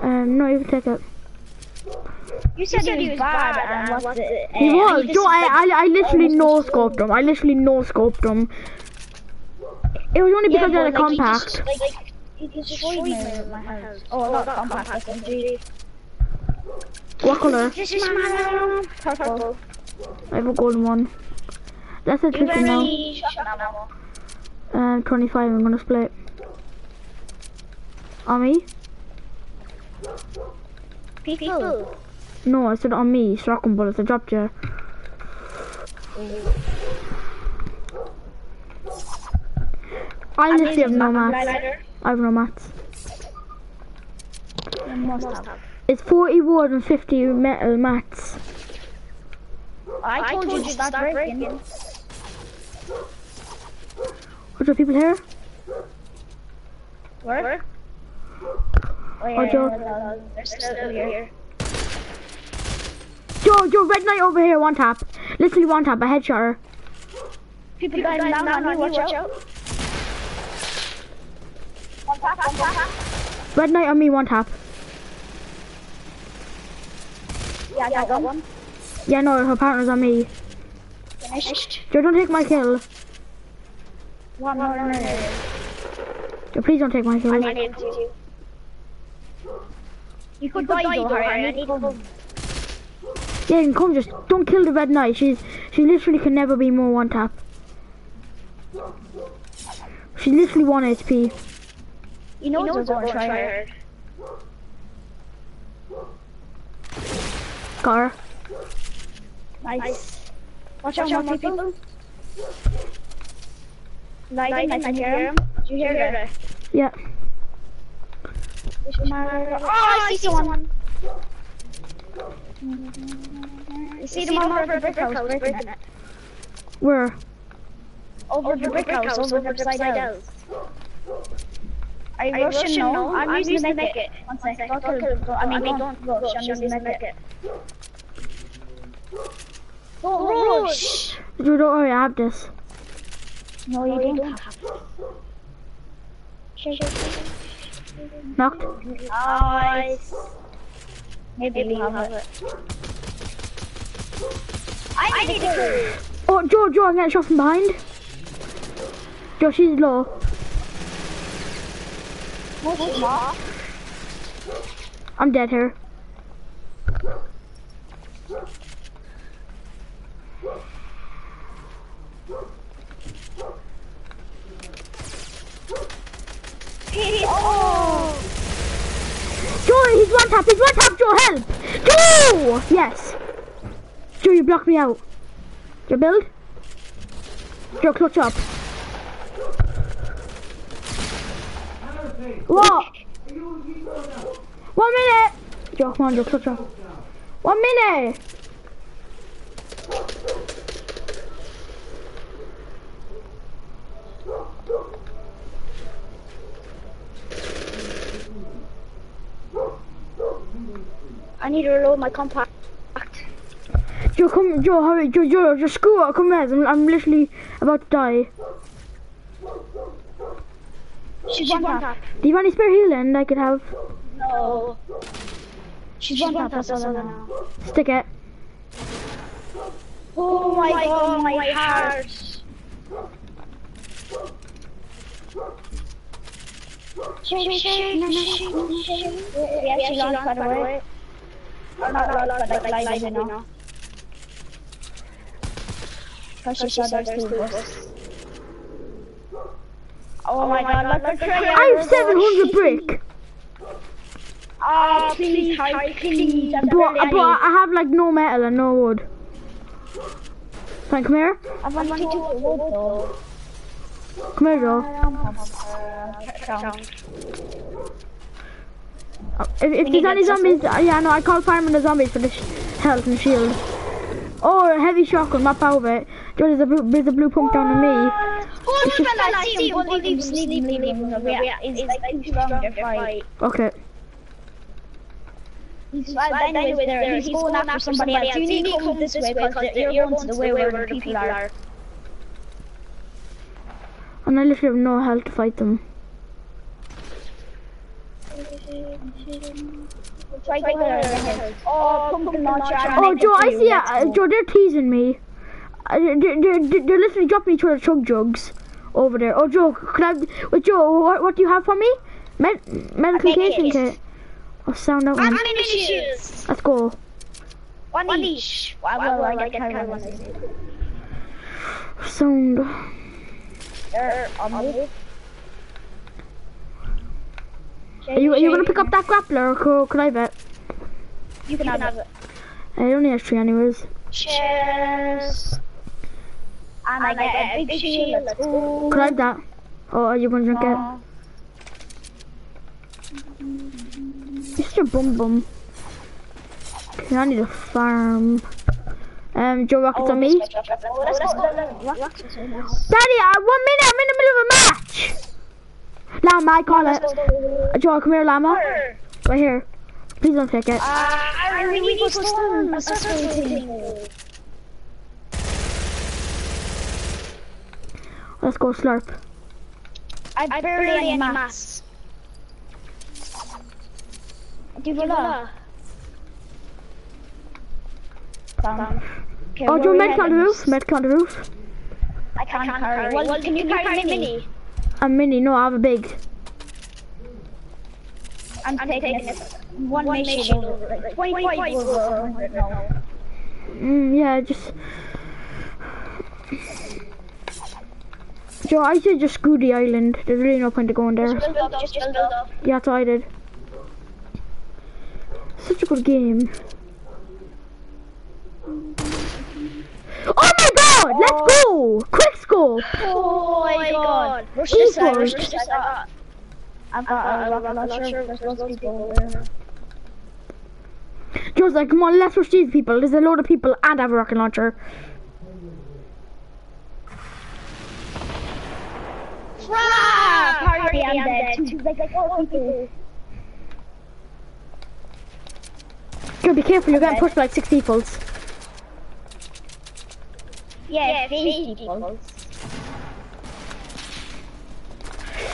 Speaker 1: Um, no, you can take it.
Speaker 5: You said he was bad, and what's it?
Speaker 1: He was. Joe, I, I, I literally no scoped him. I literally no scoped him. It was only because I had a compact.
Speaker 5: Like, like, he destroyed me with my house. Oh, not compact, that's MG.
Speaker 1: What color?
Speaker 5: This is my purple.
Speaker 1: I have a golden one. That's a
Speaker 5: You
Speaker 1: tricky now.
Speaker 5: any?
Speaker 1: Um, 25. I'm gonna split. On me?
Speaker 5: People.
Speaker 1: No, I said on me. Shotgun bullets. I dropped you. I literally have no mats. I have no mats. It's 40 wood and 50 metal uh, mats.
Speaker 5: I told you to start breaking.
Speaker 1: Are there people here?
Speaker 5: Where? Oh,
Speaker 1: Oh, Joe.
Speaker 5: no, they're still here.
Speaker 1: Joe, Joe, red knight over here, one tap. Literally one tap, a headshot her.
Speaker 5: People going down on you, watch out. One tap, one tap.
Speaker 1: Red knight on me, one tap.
Speaker 5: Yeah, I got one.
Speaker 1: Yeah, no, her partner's on me.
Speaker 5: Finished.
Speaker 1: Joe, don't take my kill.
Speaker 5: One more.
Speaker 1: Joe, please don't take my kill.
Speaker 5: I need two. You could die Harry. I need to
Speaker 1: Yeah, can come, just don't kill the red knight. She's she literally can never be more one tap. She's literally one HP.
Speaker 5: You know, it's going to try hard.
Speaker 1: Got her.
Speaker 5: Nice. Watch out, more people. Nice, nice, I hear him. Did you hear that?
Speaker 1: Yeah.
Speaker 5: Oh, I ah, see someone. You see them over the brick house breaking it.
Speaker 1: Where?
Speaker 5: Over the brick house, over the side out. Are you rushing? No, I'm using the make it. One sec, don't kill go, I mean, don't rush, I'm using the make it. Don't rush!
Speaker 1: Joe, don't worry, I have this.
Speaker 5: No, you don't have
Speaker 1: Knocked.
Speaker 5: Nice. Maybe you have it. I need to
Speaker 1: Oh, Joe, Joe, I'm getting shot from behind. Joe, she's low. I'm dead here.
Speaker 5: Oh!
Speaker 1: Joe, he's one tap, he's one tap, Joe, help! Joe! Yes. Joe, you blocked me out. Your build. Joe, clutch up. What? One minute! Joe, come on, Joe, touch up. One minute!
Speaker 5: I need to reload my compact.
Speaker 1: Joe, come, Joe, hurry, Joe, Joe, just screw up, come here, I'm, I'm literally about to die.
Speaker 5: She's one tap.
Speaker 1: Do you have any spare healing I could have?
Speaker 5: No. She's one tap. That's all now.
Speaker 1: Stick it.
Speaker 5: Oh, oh my god, my heart. Shake, shake, shake, shake, shake. Yeah, she launched by the way. Or not launched, but like live in now. Because she said there's two of us. Oh my god, look at Trey.
Speaker 1: I have 700 brick,
Speaker 5: Ah, please, hurry, please.
Speaker 1: But, but. I have like no metal and no wood. Fine, come here.
Speaker 5: I've only two wood though.
Speaker 1: Come here, Joe. If, if there's any zombies, uh, yeah, no, I call fireman the zombies for the sh health and shield. Oh, a heavy shotgun, not power it. Joe, there's a blue, there's a blue pump down on me.
Speaker 5: Oh, no, no, I see him. We'll leave him, leave him, leave him. Yeah, he's like too strong to fight.
Speaker 1: Okay.
Speaker 5: He's well, anyway, there. He's going after somebody else. You need to come this way because you're going to the way where the people are.
Speaker 1: And I literally have no health to fight them.
Speaker 5: Try to go Oh, pumpkin launcher.
Speaker 1: Oh, Joe, I see it. Uh, Joe, they're teasing me. Uh, they're, they're, they're, they're literally dropping each other chug jugs over there. Oh, Joe, could I? Wait, Joe, what, what do you have for me? Med medication
Speaker 5: Medkit.
Speaker 1: kit. Oh, sound that one.
Speaker 5: many shoes?
Speaker 1: Let's go.
Speaker 5: One each. Well, well, I get kind of one.
Speaker 1: Sound.
Speaker 5: There, on me.
Speaker 1: Are you, are you gonna pick up that grappler or could, could I bet?
Speaker 5: You can have it.
Speaker 1: I only have three anyways.
Speaker 5: Cheers. And I get a big shield. Let's go.
Speaker 1: Could I have that? Oh, are you gonna drink it? You're such a bum bum. Okay, I need a farm. Um, Joe Rockets on me. Daddy, uh, one minute, I'm in the middle of a match. Llama, I call it. Uh, Joe, come here, Llama. Right here. Please don't take it.
Speaker 5: I really need to what I'm
Speaker 1: Let's go slurp.
Speaker 5: I barely any mass. Do you know?
Speaker 1: Oh, Joe, medic on the roof. Medic on the roof.
Speaker 5: I can't carry. Well, can you carry a mini?
Speaker 1: A mini, no, I have a big.
Speaker 5: I'm taking it. One nation over. Like 25 over 100 now.
Speaker 1: Mm, yeah, just. Joe, I should just screw the island. There's really no point to going there.
Speaker 5: Build up, just build up.
Speaker 1: Yeah, that's what I did. Such a good game. Oh my god! Let's oh. go! Quick scope!
Speaker 5: Oh my god. Rush this side, rush this side. I've got a rocket launcher. There's lots of people there.
Speaker 1: Joe's like, come on, let's rush these people. There's a load of people and I have a rocket launcher.
Speaker 5: Crap! Party, I'm dead. Two, like, like, four people.
Speaker 1: Joe, be careful, you're getting pushed by like six people.
Speaker 5: Yeah, three people.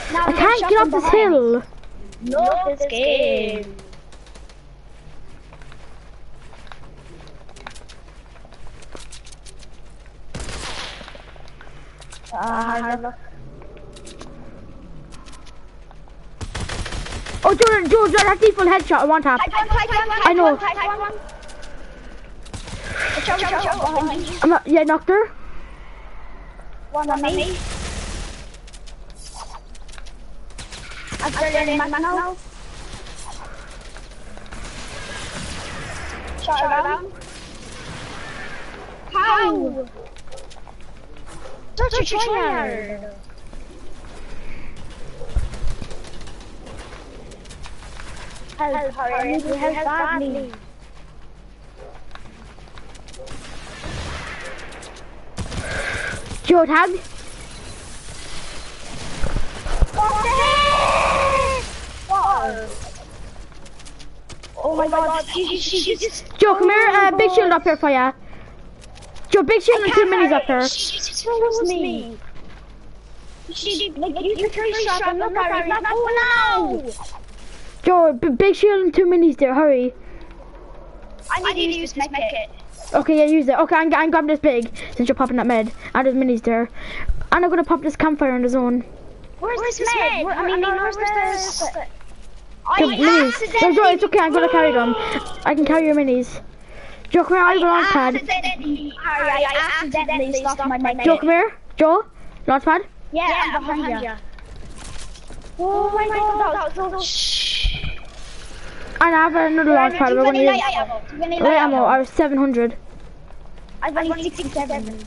Speaker 1: I can't get off this hill.
Speaker 5: No, this game. Uh,
Speaker 1: Oh, Joe, Joe, Joe, that default headshot, I want tap. I know.
Speaker 5: Behind me.
Speaker 1: I'm not, yeah, knocked her.
Speaker 5: One on me. I've started in my now. Shot her down. How? Such a tryhard. Help, hurry, I need your help badly.
Speaker 1: Joe tag.
Speaker 5: What the heck? What? Oh my god, she, she, she just...
Speaker 1: Joe, come here. Uh, big shield up here for ya. Joe, big shield and two minis up here.
Speaker 5: She just froze me. She, like, use the tree shot and look at her, it's not going now!
Speaker 1: Joe, big shield and two minis there. Hurry.
Speaker 5: I need to use med kit.
Speaker 1: Okay, yeah, use it. Okay, I'm, I'm grabbing this big since you're popping that med. And there's minis there. And I'm gonna pop this campfire in the zone.
Speaker 5: Where's, Where's this med? Where, I mean, where's, where's this?
Speaker 1: The oh, minis. No, Joe, it's okay. I'm gonna carry them. I can carry your minis. Joe, come here. I have a launch pad.
Speaker 5: I accidentally stopped my med
Speaker 1: Joe, come here. Joe, launch pad.
Speaker 5: Yeah, I'm behind you. Oh, oh my god, that was so...
Speaker 1: And I have another launch pad. We're gonna use
Speaker 5: light ammo. Too many
Speaker 1: light ammo. I was 700
Speaker 5: I've only 67.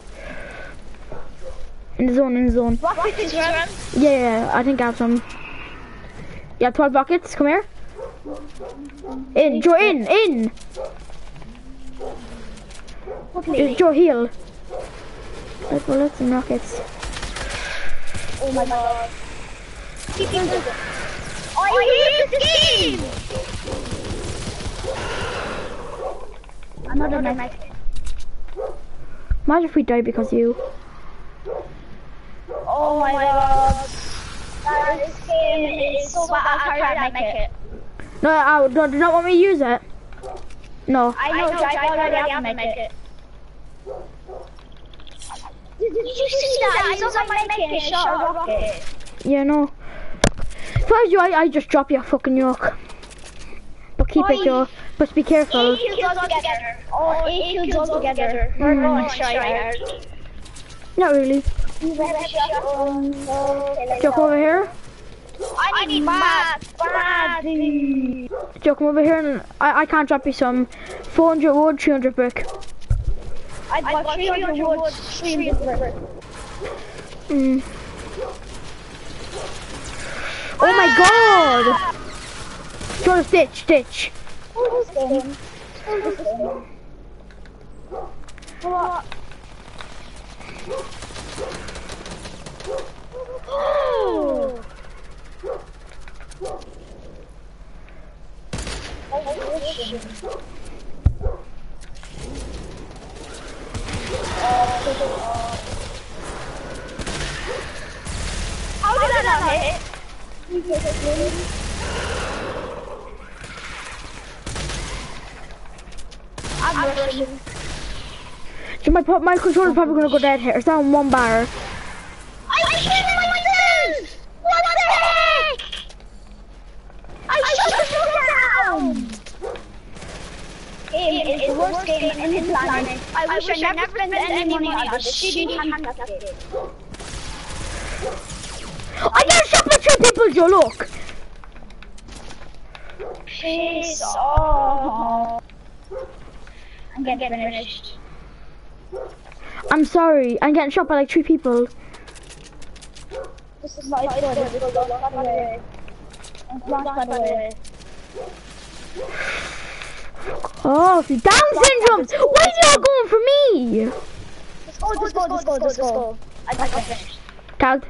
Speaker 1: in the zone. In the zone.
Speaker 5: Rocket is.
Speaker 1: Yeah, yeah. I think I have some. Yeah, 12 rockets. Come here. In, Joe. In, in. Just Joe, heal. Let's bullets and rockets.
Speaker 5: Oh my god. I hate this game! Another med.
Speaker 1: Imagine if we die because you.
Speaker 5: Oh my god. That this game is so bad. I can't make it.
Speaker 1: No, I no, do not want me to use it. No.
Speaker 5: I know, I know. already have to make it. Did, you see that? He's also making a shot a rocket.
Speaker 1: Yeah, no. If I was you, I, I just drop your fucking yoke. But keep it,
Speaker 5: Oi.
Speaker 1: Joe. But be careful.
Speaker 5: Eight kills all together. Oh, eight kills all together. We're going to.
Speaker 1: Not really.
Speaker 5: You better shot on.
Speaker 1: Joe, come over here.
Speaker 5: I need math badly.
Speaker 1: Joe, come over here and I, I can't drop you some 400 wood, 300 brick.
Speaker 5: I've got 300 wood, 300 brick.
Speaker 1: Mm. Oh my god! Joe, stitch, stitch.
Speaker 5: Oh! How did hit? I'm rushing.
Speaker 1: So my, my controller's probably gonna go dead here. It's down one bar.
Speaker 5: I hit myself! What the heck? I shut the down! Game is the worst game in the planet. I wish I never spent any money on this shitty handicap game.
Speaker 1: I got shot by two people, Joe, look!
Speaker 5: Piss off. I'm getting finished.
Speaker 1: I'm sorry. I'm getting shot by like three people.
Speaker 5: This is not good. This is not good. It's not good.
Speaker 1: Oh, Down syndrome! Why are you all going for me?
Speaker 5: Let's go, let's go, let's go, let's go. I got finished.
Speaker 1: Tagged.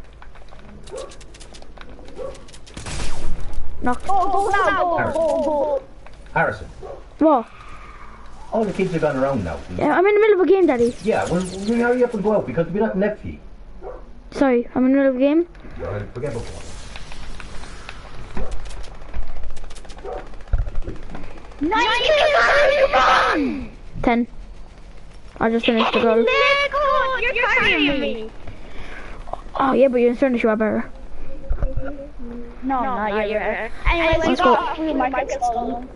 Speaker 1: Knocked.
Speaker 5: Oh, go, go now, go, go, oh, go.
Speaker 7: Harrison,
Speaker 1: What?
Speaker 7: all the kids are gone around now.
Speaker 1: Yeah, I'm in the middle of a game, Daddy.
Speaker 7: Yeah, well, we hurry up and go out because we're not left for you.
Speaker 1: Sorry, I'm in the middle of a game.
Speaker 7: Alright, Forget about one.
Speaker 5: Nine kills, run!
Speaker 1: Ten. I just finished the goal.
Speaker 5: Lego, you're carrying me.
Speaker 1: Oh yeah, but you're in Furnish better.
Speaker 5: No, no, you're, you're. Anyway,
Speaker 1: Let's
Speaker 5: let's
Speaker 1: go.
Speaker 5: go. Three markets stolen.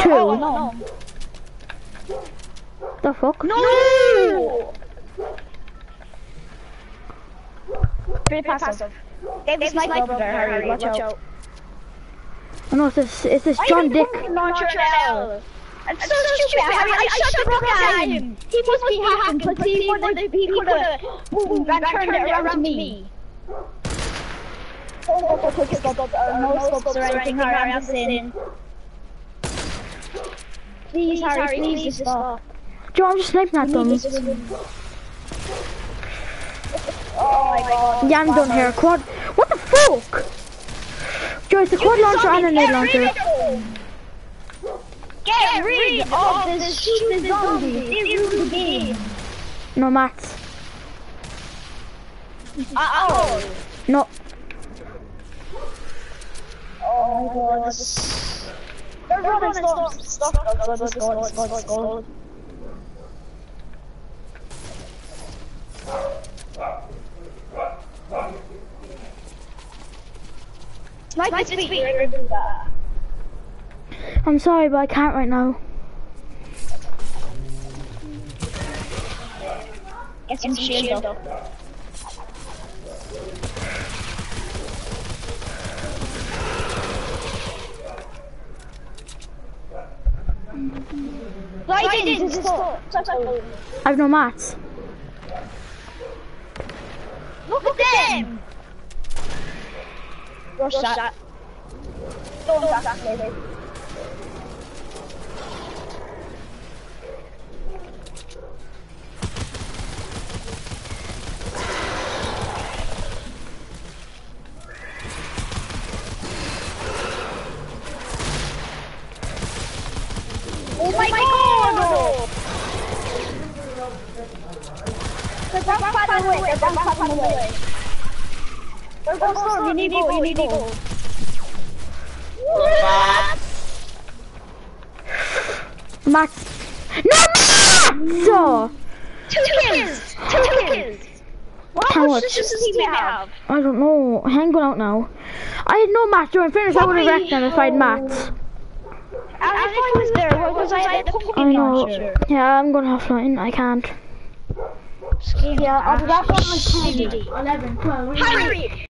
Speaker 1: Two.
Speaker 5: Oh, no.
Speaker 1: The fuck?
Speaker 5: No! Pretty passive. They have a sniper over Harry. Watch out.
Speaker 1: Oh no, it's this, it's this John Dick.
Speaker 5: Launcher L. I'm so stupid, Harry. I shot the rocket at him. He must be hacking, but he could have, he could have moved and turned it around to me. don't go for quick scopes or no scopes or anything, Harry. I'm. Please, Harry, please just stop.
Speaker 1: Joe, I'm just sniping at them.
Speaker 5: Oh my god.
Speaker 1: Yeah, I'm done here. Quad. What the fuck? Joe, it's a quad launcher and a nade launcher.
Speaker 5: Get rid of this stupid zombie. They ruined the game.
Speaker 1: No, Max.
Speaker 5: Uh-oh.
Speaker 1: No.
Speaker 5: Oh my god, this is... They're running stuff, stuff, stuff, let's go, let's go, let's go. Snipe his feet, you're gonna do that.
Speaker 1: I'm sorry, but I can't right now.
Speaker 5: Get some shield up. Right in, just stop. Stop, stop.
Speaker 1: I've no mats.
Speaker 5: Look at them! Rush that. Don't Oh me. Oh my god! They're backpack away, they're backpack away. They're going storm, you need go, you need go.
Speaker 1: Max. No, Max! So,
Speaker 5: Two kills! Two kills!
Speaker 1: How
Speaker 5: How does this team have?
Speaker 1: I don't know. Hang on out now. I had no mats. During fairness, I would have wrecked them if I had oh. mats.
Speaker 5: And if I was there, what was I at the
Speaker 1: I
Speaker 5: Pokemon
Speaker 1: know.
Speaker 5: launcher?
Speaker 1: Yeah, I'm going offline. I can't.
Speaker 5: Yeah, I'll be back on my 10.
Speaker 1: 11, 12.
Speaker 5: Harry!